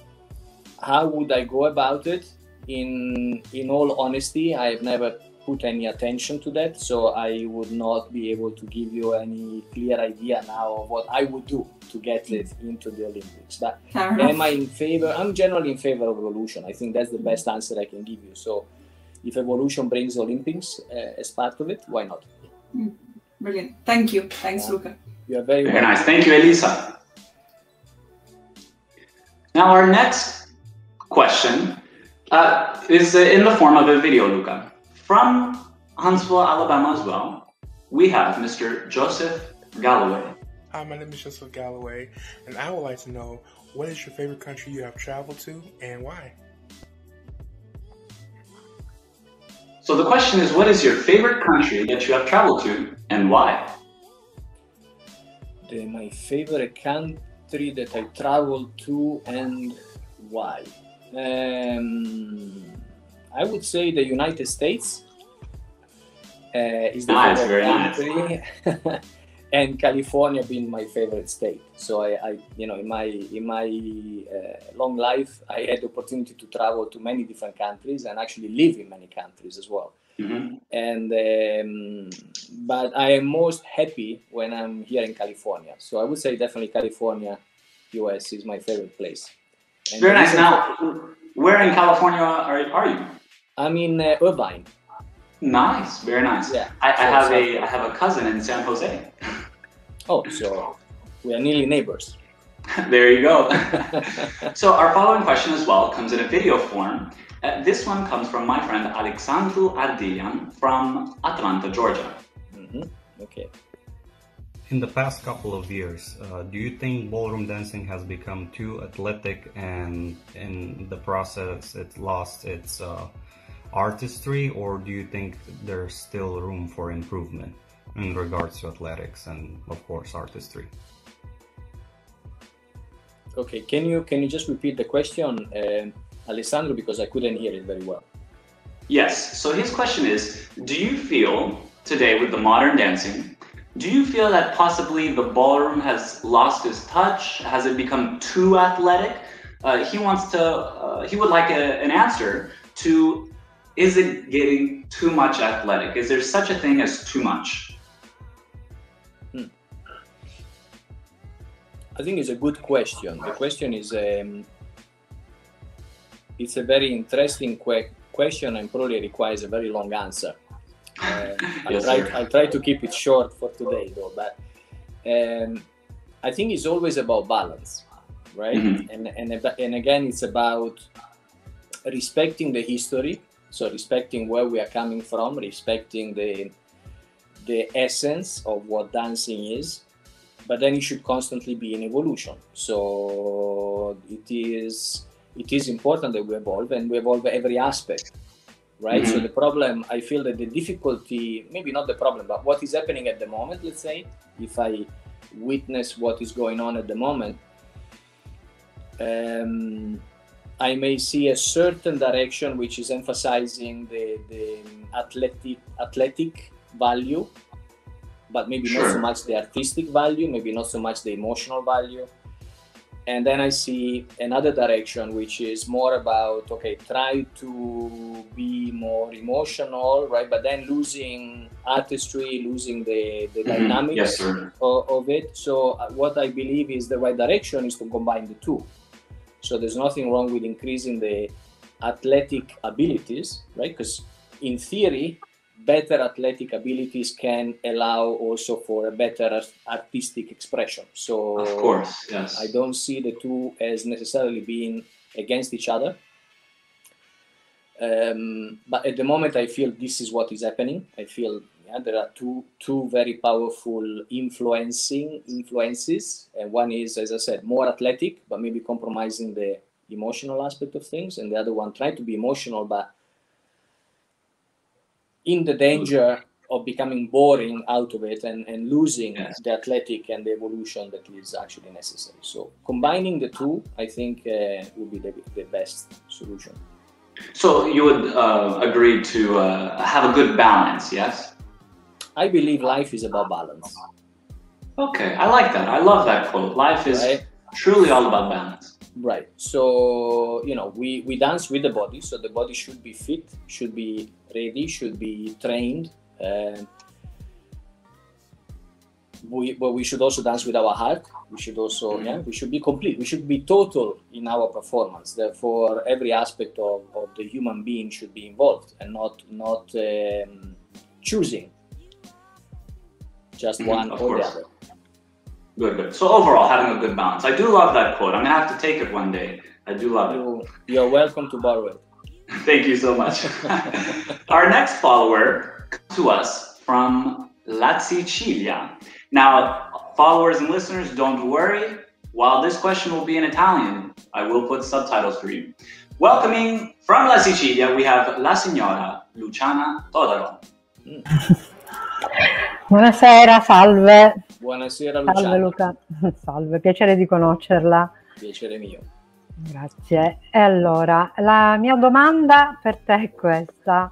how would I go about it? In in all honesty, I have never put any attention to that, so I would not be able to give you any clear idea now of what I would do to get it into the Olympics. But Fair am enough. I in favor? I'm generally in favor of evolution. I think that's the best answer I can give you. So, if evolution brings Olympics uh, as part of it, why not? Brilliant. Thank you. Thanks, Yeah. Luca. You are very Very welcome. nice. Thank you, Elisa. Now, our next question uh, is uh, in the form of a video, Luca. From Huntsville, Alabama as well, we have Mr. Joseph Galloway. Hi, my name is Joseph Galloway, and I would like to know what is your favorite country you have traveled to and why? So the question is, what is your favorite country that you have traveled to and why? The, my favorite country that I traveled to and why? Um, I would say the United States uh, is the Nice, favorite very country, [laughs] and California being my favorite state. So I, I you know, in my in my uh, long life, I had the opportunity to travel to many different countries and actually live in many countries as well. Mhm. And um, but I am most happy when I'm here in California. So I would say definitely California, US is my favorite place. And Very nice. Now, where in California are, are you? I'm in uh, Irvine. Nice, very nice. Yeah. I, I have South a I have a cousin in San Jose. Oh, so we are nearly neighbors. [laughs] there you go. [laughs] so our following question as well comes in a video form. Uh, this one comes from my friend Alexandru Ardelean from Atlanta, Georgia. Mhm. Okay. In the past couple of years, uh, do you think ballroom dancing has become too athletic and in the process it lost its uh, artistry, or do you think there's still room for improvement in regards to athletics and, of course, artistry? Okay. Can you can you just repeat the question, um Alessandro, because I couldn't hear it very well. Yes. So his question is Do you feel today with the modern dancing, do you feel that possibly the ballroom has lost its touch? Has it become too athletic? Uh, he wants to, uh, he would like a, an answer to is it getting too much athletic? Is there such a thing as too much? I think it's a good question. The question is, um, it's a very interesting que- question and probably requires a very long answer. Uh, [laughs] I'll, try. I'll try to keep it short for today, though. But um, I think it's always about balance, right? Mhm. And, and and again, it's about respecting the history. So respecting where we are coming from, respecting the the essence of what dancing is, but then it should constantly be in evolution. So it is it is important that we evolve and we evolve every aspect, right? So Mhm. the problem, I feel that the difficulty, maybe not the problem, but what is happening at the moment, let's say, if I witness what is going on at the moment, um, I may see a certain direction which is emphasizing the, the athletic athletic value, but maybe not so much the artistic value, maybe not so much the emotional value. And then I see another direction which is more about okay, try to be more emotional, right? But then losing artistry, losing the, the Mhm. dynamics Yes, of, of it. So uh, what I believe is the right direction is to combine the two. So there's nothing wrong with increasing the athletic abilities, right? Because in theory, better athletic abilities can allow also for a better artistic expression. So Of course, yes. I don't see the two as necessarily being against each other. Um, but at the moment, I feel this is what is happening. I feel yeah, there are two two very powerful influencing influences, and one is, as I said, more athletic, but maybe compromising the emotional aspect of things, and the other one trying to be emotional, but in the danger of becoming boring out of it and, and losing Yes. the athletic and the evolution that is actually necessary. So combining the two, I think, uh, would be the, the best solution. So you would uh, agree to uh, have a good balance, yes? I believe life is about balance, Okay, I like that. I love that quote. Life is right? truly all about balance. Right. So you know, we we dance with the body, so the body should be fit, should be ready, should be trained. Um, we but we should also dance with our heart. We should also Mhm. yeah, we should be complete. We should be total in our performance. Therefore, every aspect of, of the human being should be involved and not not um, choosing just Mhm, one of or the course. other. Good, good. So overall, having a good balance. I do love that quote. I'm gonna have to take it one day. I do love it. You, you're welcome to borrow it. [laughs] Thank you so much. [laughs] Our next follower comes to us from La Sicilia. Now, followers and listeners, don't worry. While this question will be in Italian, I will put subtitles for you. Welcoming from La Sicilia, we have la signora Luciana Todaro. [laughs] Buonasera, salve. Buonasera Salve Luciano, Luca. [laughs] Salve, piacere di conoscerla. piacere mio. Grazie. E allora, la mia domanda per te è questa.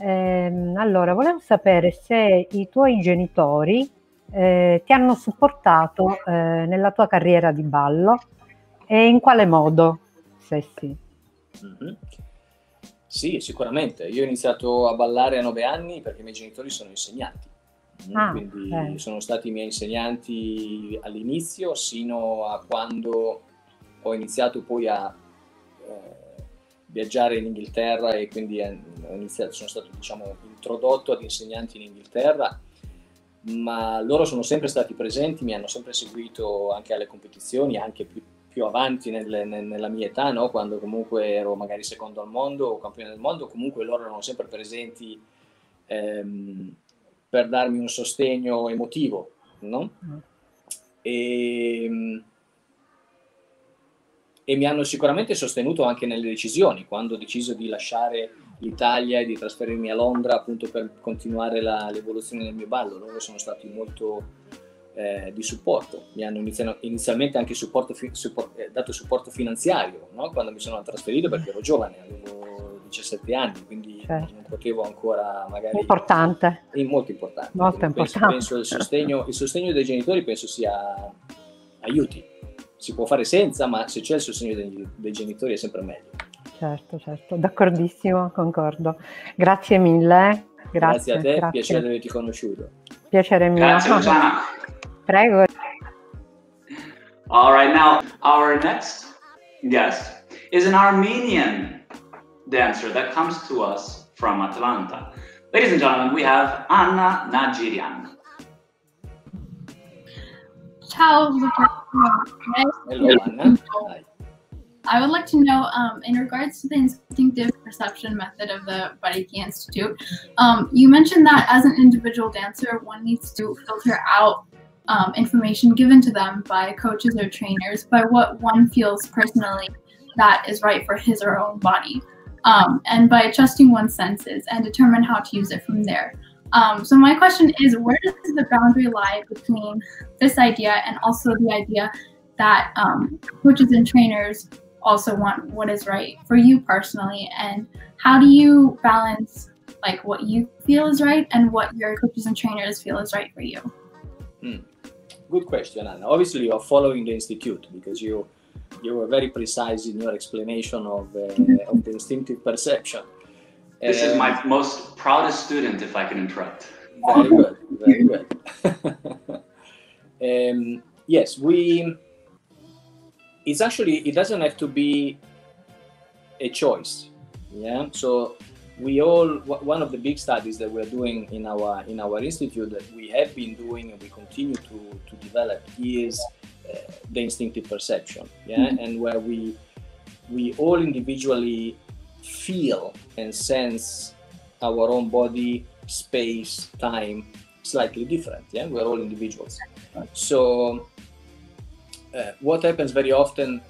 Ehm, allora, volevo sapere se i tuoi genitori eh, ti hanno supportato eh, nella tua carriera di ballo e in quale modo, se sì. Mhm. Sì, sicuramente. Io ho iniziato a ballare a nove anni perché i miei genitori sono insegnanti. Ah, Quindi bene. sono stati i miei insegnanti all'inizio, sino a quando ho iniziato poi a eh, viaggiare in Inghilterra e quindi iniziato- sono stato diciamo, introdotto ad insegnanti in Inghilterra, ma loro sono sempre stati presenti, mi hanno sempre seguito anche alle competizioni, anche più, più avanti nelle- nel- nella mia età, no? quando comunque ero magari secondo al mondo o campione del mondo, comunque loro erano sempre presenti ehm, per darmi un sostegno emotivo, no? Mm. E, e mi hanno sicuramente sostenuto anche nelle decisioni, quando ho deciso di lasciare l'Italia e di trasferirmi a Londra appunto per continuare la- l'evoluzione del mio ballo. Loro sono stati molto eh, di supporto, mi hanno iniziano- inizialmente anche supporto fi- support- eh, dato supporto finanziario no? quando mi sono trasferito perché ero giovane, avevo 17 anni, quindi Certo. non potevo ancora magari... Importante. È molto importante. Molto Quindi penso- importante. Penso, il, sostegno, il sostegno dei genitori penso sia aiuti. Si può fare senza, ma se c'è il sostegno dei, dei genitori è sempre meglio. Certo, certo, d'accordissimo, concordo. Grazie mille. Grazie, Grazie, a te, grazie. piacere di averti conosciuto. Piacere mio. Grazie, Luciana. Prego. All right, now our next guest is an Armenian dancer that comes to us from Atlanta. Ladies and gentlemen, we have Anna Najarian. Ciao, Luca. Hello, Anna. I would like to know, um, in regards to the instinctive perception method of the Baricchi Institute, um, you mentioned that as an individual dancer, one needs to filter out um, information given to them by coaches or trainers by what one feels personally that is right for his or her own body, um, and by trusting one's senses and determine how to use it from there. Um, so my question is, where does the boundary lie between this idea and also the idea that um, coaches and trainers also want what is right for you personally and how do you balance like what you feel is right and what your coaches and trainers feel is right for you Good question, Anna. Obviously, you're following the institute because you you were very precise in your explanation of, uh, of the instinctive perception. This is Um, my most proudest student, if I can interrupt. Very good, very good. [laughs] um, yes, we. It's actually it doesn't have to be a choice. Yeah, so we all w- one of the big studies that we're doing in our in our institute that we have been doing and we continue to to develop is uh, the instinctive perception. Yeah, and where we we all individually feel and sense our own body, space, time slightly different. Yeah, we're all individuals. So, uh, what happens very often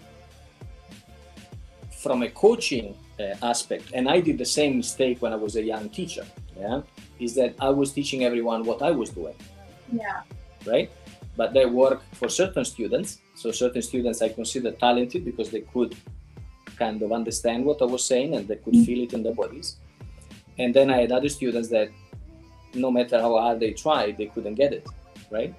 from a coaching uh, aspect, and I did the same mistake when I was a young teacher. Yeah, is that I was teaching everyone what I was doing yeah right? But they work for certain students. So certain students I consider talented because they could kind of understand what I was saying and they could feel it in their bodies. And then I had other students that no matter how hard they tried, they couldn't get it, right?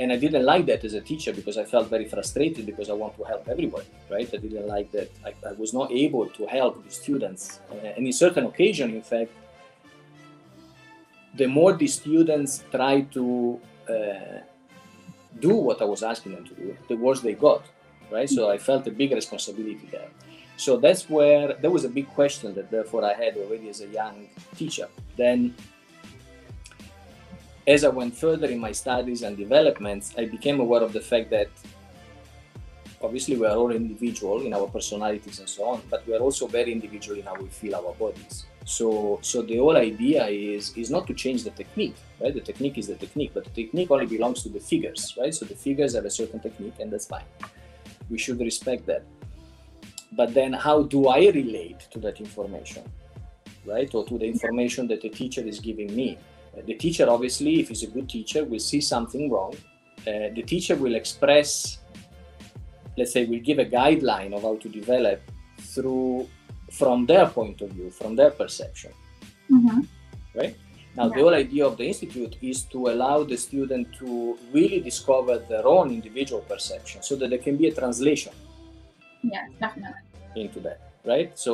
And I didn't like that as a teacher because I felt very frustrated because I want to help everybody, right? I didn't like that I, I was not able to help the students. And in certain occasion, in fact, the more the students try to uh, do what I was asking them to do, the worse they got, right? So mm-hmm. I felt a big responsibility there. So that's where there was a big question that therefore I had already as a young teacher. Then, as I went further in my studies and developments, I became aware of the fact that obviously we are all individual in our personalities and so on, but we are also very individual in how we feel our bodies. So, so the whole idea is is not to change the technique, right? The technique is the technique, but the technique only belongs to the figures, right? So the figures have a certain technique, and that's fine. We should respect that. but then how do I relate to that information, right? Or to the information that the teacher is giving me. Uh, the teacher, obviously, if he's a good teacher, will see something wrong. Uh, the teacher will express, let's say, will give a guideline of how to develop through from their point of view, from their perception, Mm-hmm. right? Now, the whole idea of the institute is to allow the student to really discover their own individual perception, so that there can be a translation Yes, definitely. into that right so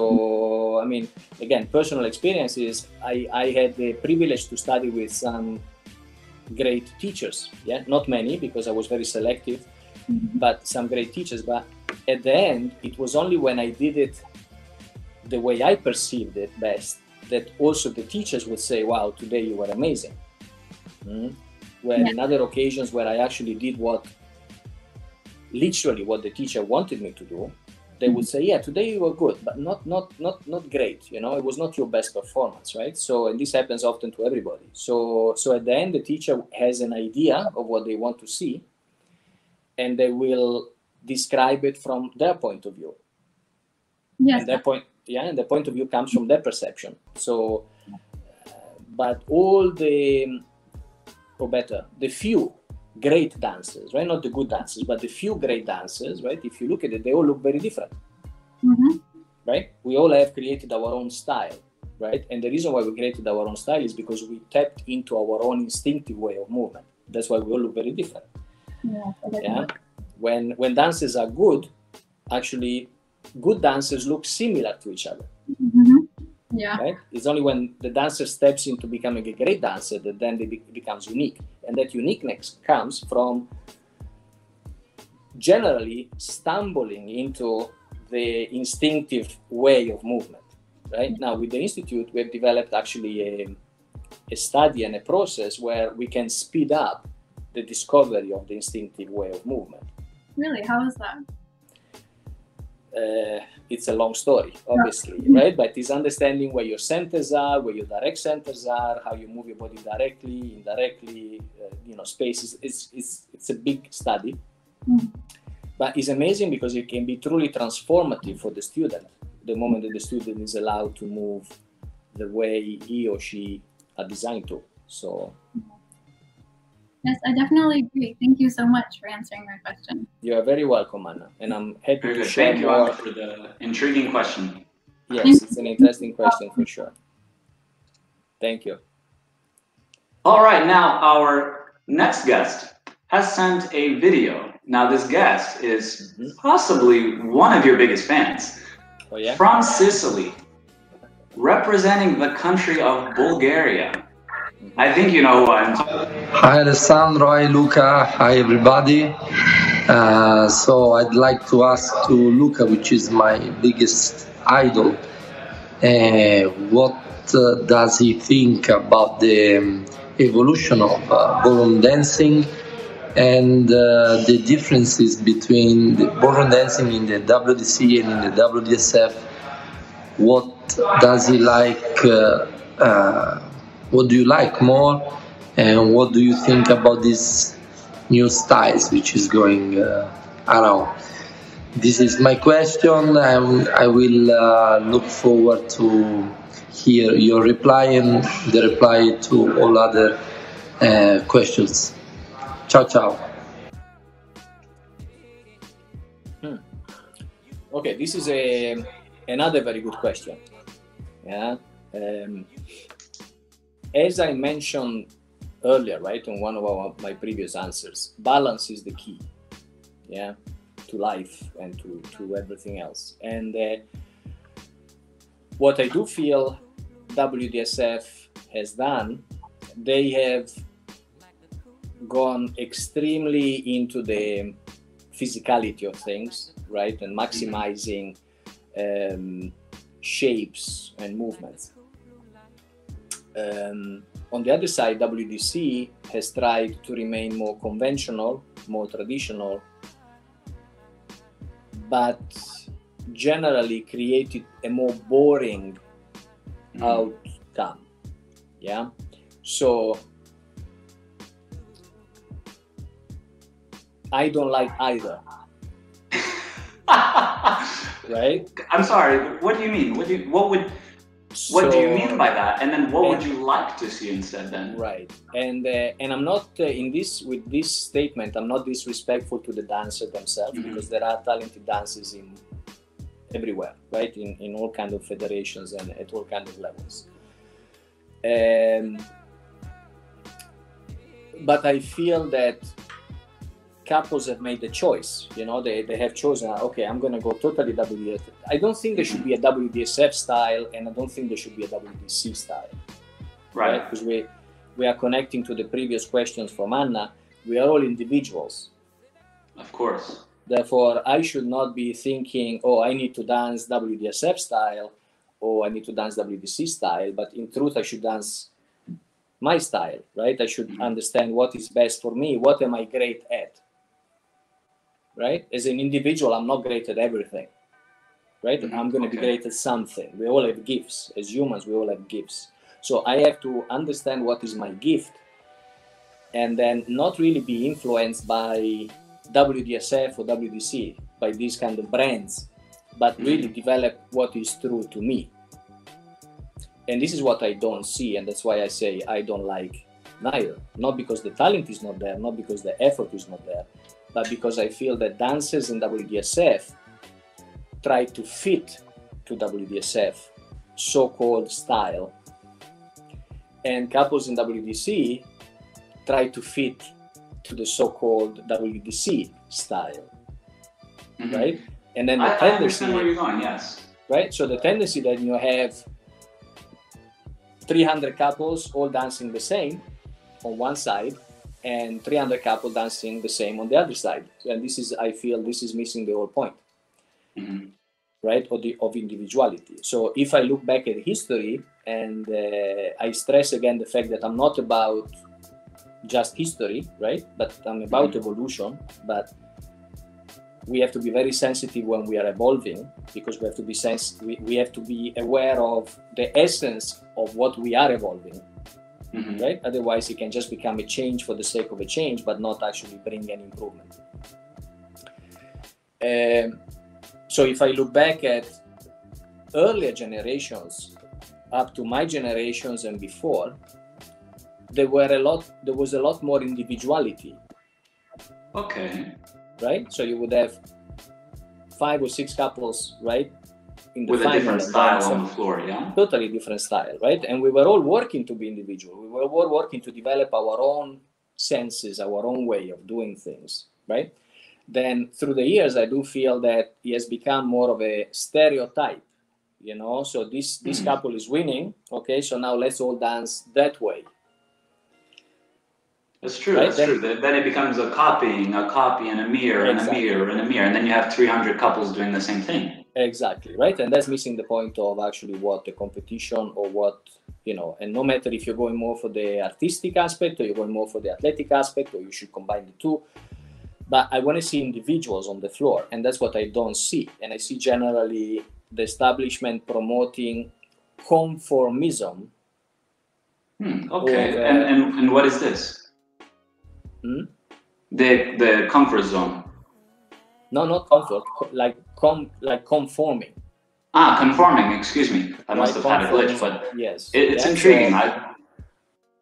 i mean again personal experiences i i had the privilege to study with some great teachers yeah not many because i was very selective Mhm. but some great teachers but at the end it was only when i did it the way i perceived it best that also the teachers would say wow today you were amazing. Mm where Yeah. in other occasions where i actually did what literally what the teacher wanted me to do they would say yeah today you were good but not not not not great you know? It was not your best performance right? So and this happens often to everybody. So so at the end the teacher has an idea of what they want to see and they will describe it from their point of view. Yes. and their point yeah and the point of view comes from their perception. So uh, but all the or better the few great dancers right? Not the good dancers but the few great dancers right? If you look at it they all look very different. Mhm. right? We all have created our own style right? And the reason why we created our own style is because we tapped into our own instinctive way of movement. That's why we all look very different. Yeah. yeah? when when dances are good actually good dancers look similar to each other Mhm. Yeah. right it's only when the dancer steps into becoming a great dancer that then they be- becomes unique and that uniqueness comes from generally stumbling into the instinctive way of movement right now with the institute we have developed actually a, a study and a process where we can speed up the discovery of the instinctive way of movement Really? How is that? Uh, it's a long story, obviously, right? But it's understanding where your centers are, where your direct centers are, how you move your body directly, indirectly, uh, you know, spaces. It's, it's, it's a big study. Mhm. But it's amazing because it can be truly transformative for the student the moment that the student is allowed to move the way he or she are designed to. So Yes, I definitely agree. Thank you so much for answering my question. you are very welcome, Anna. And I'm happy Very to good. share Thank you, all for the intriguing question. Yes, it's an interesting question for sure. Thank you. All right, now our next guest has sent a video. Now, this guest is Mhm. possibly one of your biggest fans Oh yeah. from Sicily, representing the country of Bulgaria. I think you know who I'm Hi Alessandro, hi Luca, hi everybody. Uh, so I'd like to ask to Luca, which is my biggest idol, uh, what uh, does he think about the um, evolution of uh, ballroom dancing and uh, the differences between the ballroom dancing in the WDC and in the WDSF? What does he like? What do you like more? and what do you think about these new styles which is going uh, around this is my question and i will uh, look forward to hear your reply and the reply to all other uh, questions ciao ciao Okay, this is a another very good question. Yeah. Um, as I mentioned earlier, right, in one of our, my previous answers, balance is the key. Yeah, to life and to to everything else. And uh, what I do feel WDSF has done, they have gone extremely into the physicality of things, right, and maximizing um, shapes and movements. Um, on the other side, WDC has tried to remain more conventional, more traditional, but generally created a more boring outcome. Yeah. So I don't like either. [laughs] right? I'm sorry. What do you mean? What do you, what would what do you mean by that? And then what would you like to see instead then? Right, and uh, and I'm not uh, in this with this statement. I'm not disrespectful to the dancer themselves Mhm. because there are talented dancers in everywhere, right? In in all kind of federations and at all kind of levels. Um, but I feel that couples have made the choice. You know, they, they have chosen. Okay, I'm going to go totally WDSF. I don't think there should be a WDSF style, and I don't think there should be a WDC style Right. Because we we are connecting to the previous questions from Anna. We are all individuals. Of course. Therefore, I should not be thinking, oh, I need to dance WDSF style or I need to dance WDC style. But in truth, I should dance my style, right? I should Mhm. understand what is best for me. What am I great at? Right? As an individual, I'm not great at everything. Right? Mhm. I'm going to be great at something. We all have gifts. As humans, we all have gifts. So I have to understand what is my gift and then not really be influenced by WDSF or WDC, by these kind of brands, but really develop what is true to me. And this is what I don't see, and that's why I say I don't like neither. Not because the talent is not there, not because the effort is not there, but because I feel that dancers in WDSF try to fit to WDSF so-called style, and couples in WDC try to fit to the so-called WDC style, Mhm. right? And then the I, I tendency, understand where you're going. Yes. right? So the tendency that you have 300 couples all dancing the same on one side and 300 couples dancing the same on the other side. And this is, I feel, this is missing the whole point, Mhm. right? Of the of individuality. So if I look back at history and uh, I stress again the fact that I'm not about just history, right? But I'm about evolution. But we have to be very sensitive when we are evolving because we have to be sens- we, we have to be aware of the essence of what we are evolving Mhm. right otherwise it can just become a change for the sake of a change but not actually bring any improvement Um, so if i look back at earlier generations up to my generations and before there were a lot there was a lot more individuality Okay. right? So you would have five or six couples, right? In With a different style on the floor, yeah. totally different style, right? And we were all working to be individual. We were all working to develop our own senses, our own way of doing things, right? Then through the years, I do feel that he has become more of a stereotype, you know. So this this Mhm. couple is winning, okay? So now let's all dance that way, That's true. Right, That's then- true. Then then it becomes a copying, a copy, and a mirror, and a mirror, and a mirror, and then you have 300 couples doing the same thing. Exactly, right? And that's missing the point of actually what the competition or what, you know, and no matter if you're going more for the artistic aspect or you're going more for the athletic aspect or you should combine the two. But I want to see individuals on the floor, and that's what I don't see. And I see generally the establishment promoting conformism. Hmm, okay. Uh, and, and and what is this? Hmm? The the comfort zone. No, not comfort, like com, like conforming. Ah, conforming. Excuse me. I must have had a glitch, but yes, it, it's Yeah, intriguing. so- I,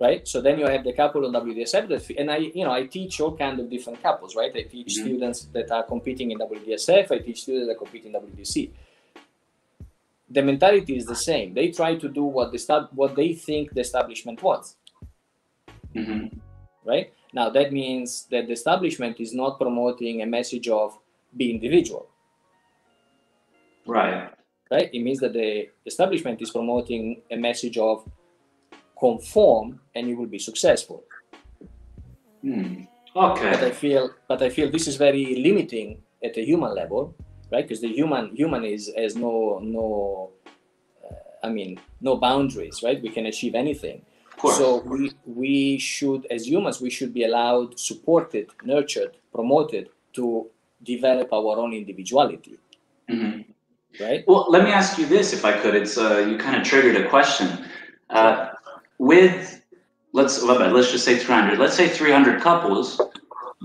right? So then you have the couple on WDSF, and I, you know, I teach all kind of different couples, right? I teach Mhm. students that are competing in WDSF. I teach students that compete in WDC. The mentality is the same. They try to do what the stab- what they think the establishment wants, Mhm. right? Now that means that the establishment is not promoting a message of be individual, Right. right? It means that the establishment is promoting a message of conform and you will be successful. Hmm. but I feel but I feel this is very limiting at a human level, right? Because the human human is has no no uh, I mean no boundaries, right? We can achieve anything. Course. so we we should as humans we should be allowed, supported, nurtured, promoted to develop our own individuality, Mhm. right? Well, let me ask you this, if I could. It's uh, you kind of triggered a question. Uh, with let's let's just say 300. Let's say 300 couples.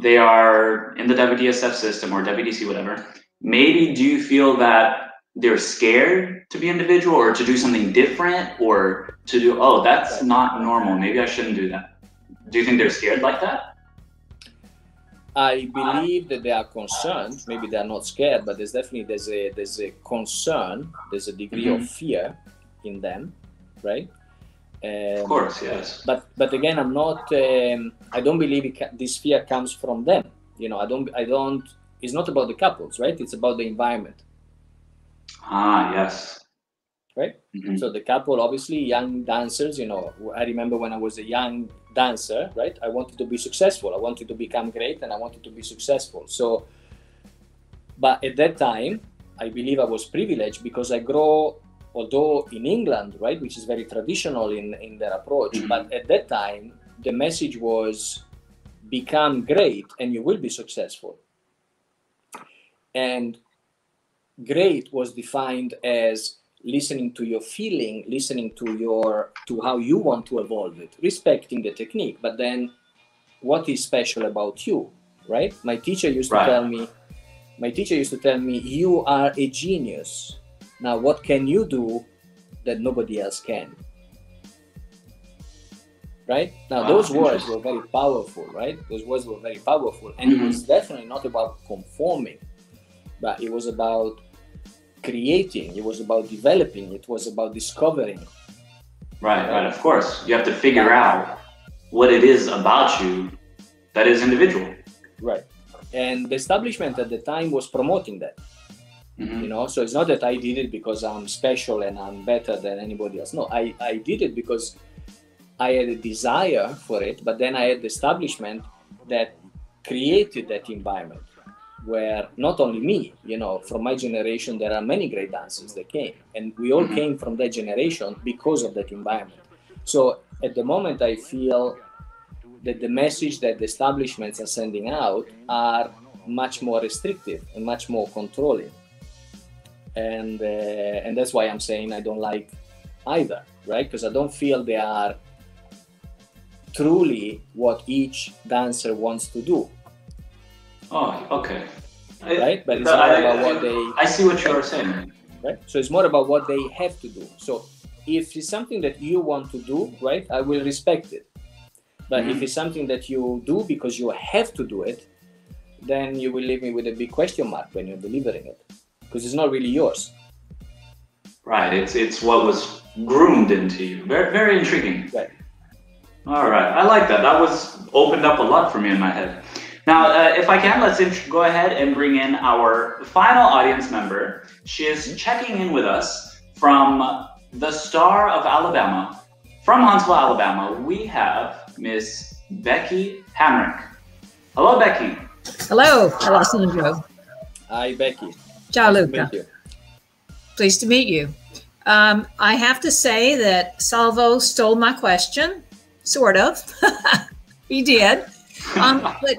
They are in the WDSF system or WDC, whatever. Maybe do you feel that they're scared to be individual or to do something different or to do oh that's not normal maybe i shouldn't do that do you think they're scared like that i believe that they are concerned maybe they're not scared but there's definitely there's a there's a concern there's a degree mm-hmm. of fear in them right um, of course yes but but again i'm not um, i don't believe ca- this fear comes from them you know i don't i don't it's not about the couples right it's about the environment Ah, yes. Right? Mm-hmm. So the couple, obviously, young dancers, you know, I remember when I was a young dancer, right? I wanted to be successful. I wanted to become great and I wanted to be successful. So, but at that time, I believe I was privileged because I grow, although in England, right, which is very traditional in, in their approach, mm-hmm. but at that time, the message was become great and you will be successful. And great was defined as listening to your feeling listening to your to how you want to evolve it respecting the technique. But then what is special about you right? My teacher used right. to tell me my teacher used to tell me you are a genius. Now what can you do that nobody else can? Right? Now wow, those words were very powerful right? Those words were very powerful. And mm-hmm. it was definitely not about conforming but it was about creating, it was about developing, it was about discovering. Right, right, of course. You have to figure out what it is about you that is individual. Right. And the establishment at the time was promoting that. Mm-hmm. You know, so it's not that I did it because I'm special and I'm better than anybody else. No, I, I did it because I had a desire for it, but then I had the establishment that created that environment where not only me, you know, from my generation, there are many great dancers that came, and we all mm-hmm. came from that generation because of that environment. So at the moment, I feel that the message that the establishments are sending out are much more restrictive and much more controlling, and uh, and that's why I'm saying I don't like either, right? Because I don't feel they are truly what each dancer wants to do Oh, okay. Right, but it's not about what they. I see what you're saying. Right, so it's more about what they have to do. So if it's something that you want to do, right, I will respect it. But mm-hmm. if it's something that you do because you have to do it, then you will leave me with a big question mark when you're delivering it, because it's not really yours. Right. It's it's what was groomed into you. Very very intriguing. Right. All right. I like that. That was opened up a lot for me in my head. Now, uh, if I can, let's int- go ahead and bring in our final audience member. She is checking in with us from the star of Alabama. From Huntsville, Alabama, we have Miss Becky Hamrick. Hello, Becky. Hello, Alessandro. Hi, Becky. Ciao, Luca. Pleased to meet you. Um, I have to say that Salvo stole my question, sort of. [laughs] he did. Um, [laughs] but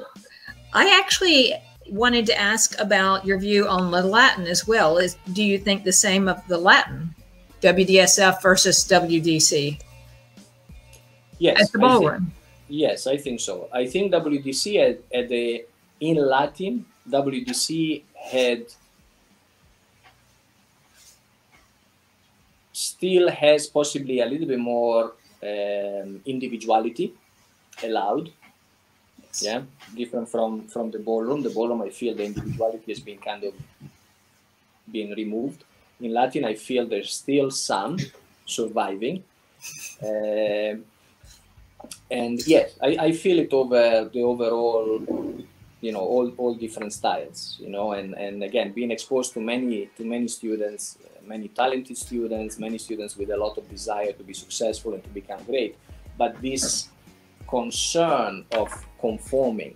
I actually wanted to ask about your view on the Latin as well. Is do you think the same of the Latin, WDSF versus WDC? Yes, at the ballroom. Yes, I think so. I think WDC at, at the in Latin, WDC had still has possibly a little bit more um, individuality allowed yeah. different from from the ballroom. The ballroom i feel the individuality has been kind of being removed. In latin i feel there's still some surviving. Uh, and yes I, I feel it over the overall you know all, all different styles you know and and again being exposed to many to many students many talented students many students with a lot of desire to be successful and to become great. But this concern of conforming,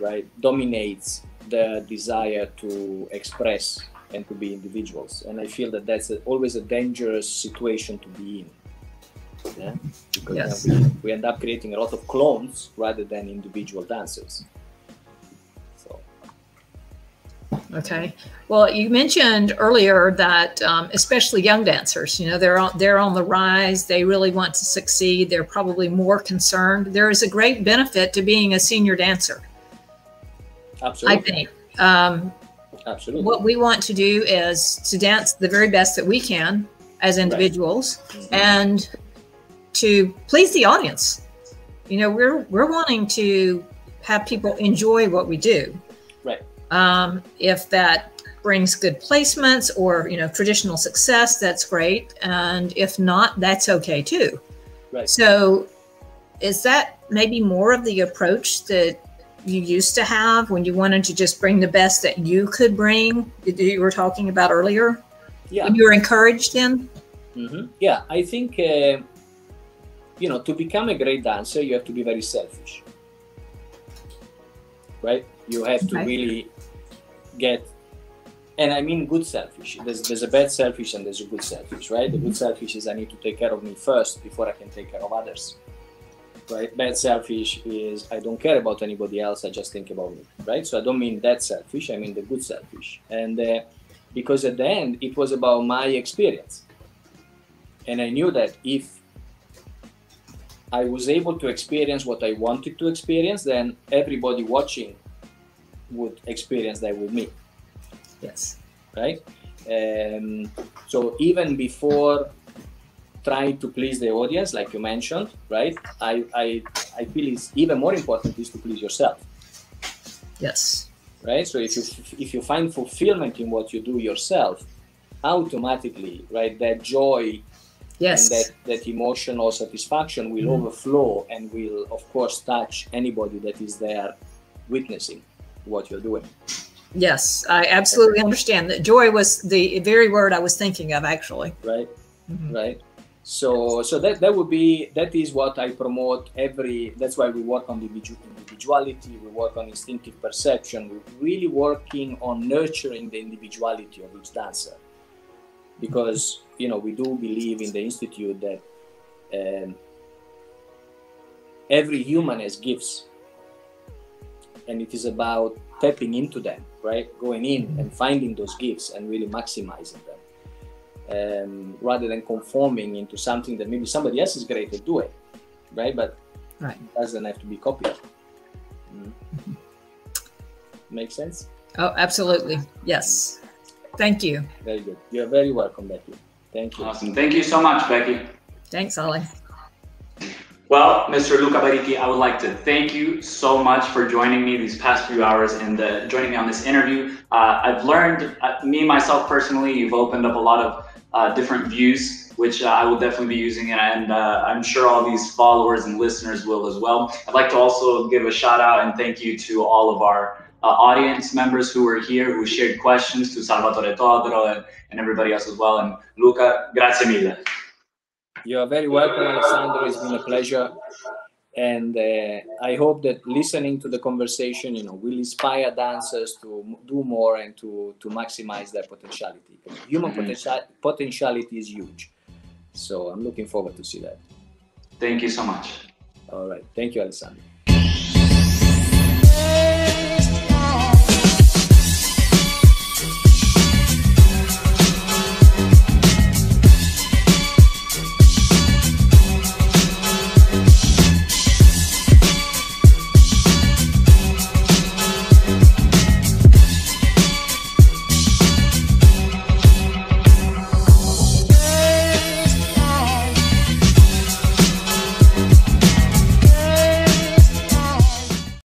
right, dominates the desire to express and to be individuals. And I feel that that's a, always a dangerous situation to be in. Yeah? Because yes. we, we end up creating a lot of clones rather than individual dancers. Okay. Well, you mentioned earlier that um, especially young dancers, you know, they're on, they're on the rise. They really want to succeed. They're probably more concerned. There is a great benefit to being a senior dancer. Absolutely. I think. Um, Absolutely. What we want to do is to dance the very best that we can as individuals Mhm. and to please the audience. You know, we're we're wanting to have people enjoy what we do. Um, if that brings good placements or you know traditional success, that's great. And if not, that's okay too. Right. So, is that maybe more of the approach that you used to have when you wanted to just bring the best that you could bring that you were talking about earlier? Yeah. You were encouraged in? hmm Yeah, I think uh, you know to become a great dancer, you have to be very selfish, right? You have to really get, and I mean good selfish. There's there's a bad selfish and there's a good selfish, right? The good selfish is I need to take care of me first before I can take care of others, right? Bad selfish is I don't care about anybody else. I just think about me, right? So I don't mean that selfish. I mean the good selfish, and uh, because at the end it was about my experience and I knew that if I was able to experience what I wanted to experience, then everybody watching would experience that with me, Yes. right? Um, so even before trying to please the audience, like you mentioned, right? I, I, I feel it's even more important is to please yourself, Yes. right? So if you if you find fulfillment in what you do yourself, automatically, right, that joy Yes. and that, that emotional satisfaction will overflow and will of course touch anybody that is there witnessing what you're doing Yes. I absolutely understand that joy was the very word I was thinking of actually. right Mhm. right so so that that would be that is what i promote every that's why we work on individu- individuality we work on instinctive perception we're really working on nurturing the individuality of each dancer because you know we do believe in the institute that um, every human has gifts and it is about tapping into them right going in and finding those gifts and really maximizing them um, rather than conforming into something that maybe somebody else is great at doing right but Right. it doesn't have to be copied Mm. make sense Oh, absolutely. Yes. Thank you. very good you're very welcome becky thank you Awesome. Thank you so much, Becky. Thanks, Ollie. Well, Mr. Luca Baricchi, I would like to thank you so much for joining me these past few hours and uh, joining me on this interview. Uh, I've learned, uh, me myself personally, you've opened up a lot of uh, different views, which uh, I will definitely be using, and uh, I'm sure all these followers and listeners will as well. I'd like to also give a shout out and thank you to all of our audience members who were here, who shared questions, to Salvatore Todaro and, and everybody else as well. And Luca, grazie mille. You are very welcome, Alessandro. It's been a pleasure. And uh, I hope that listening to the conversation, you know, will inspire dancers to do more and to, to maximize their potentiality. Human potential, potentiality is huge. So I'm looking forward to see that. Thank you so much. All right. Thank you, Alessandro.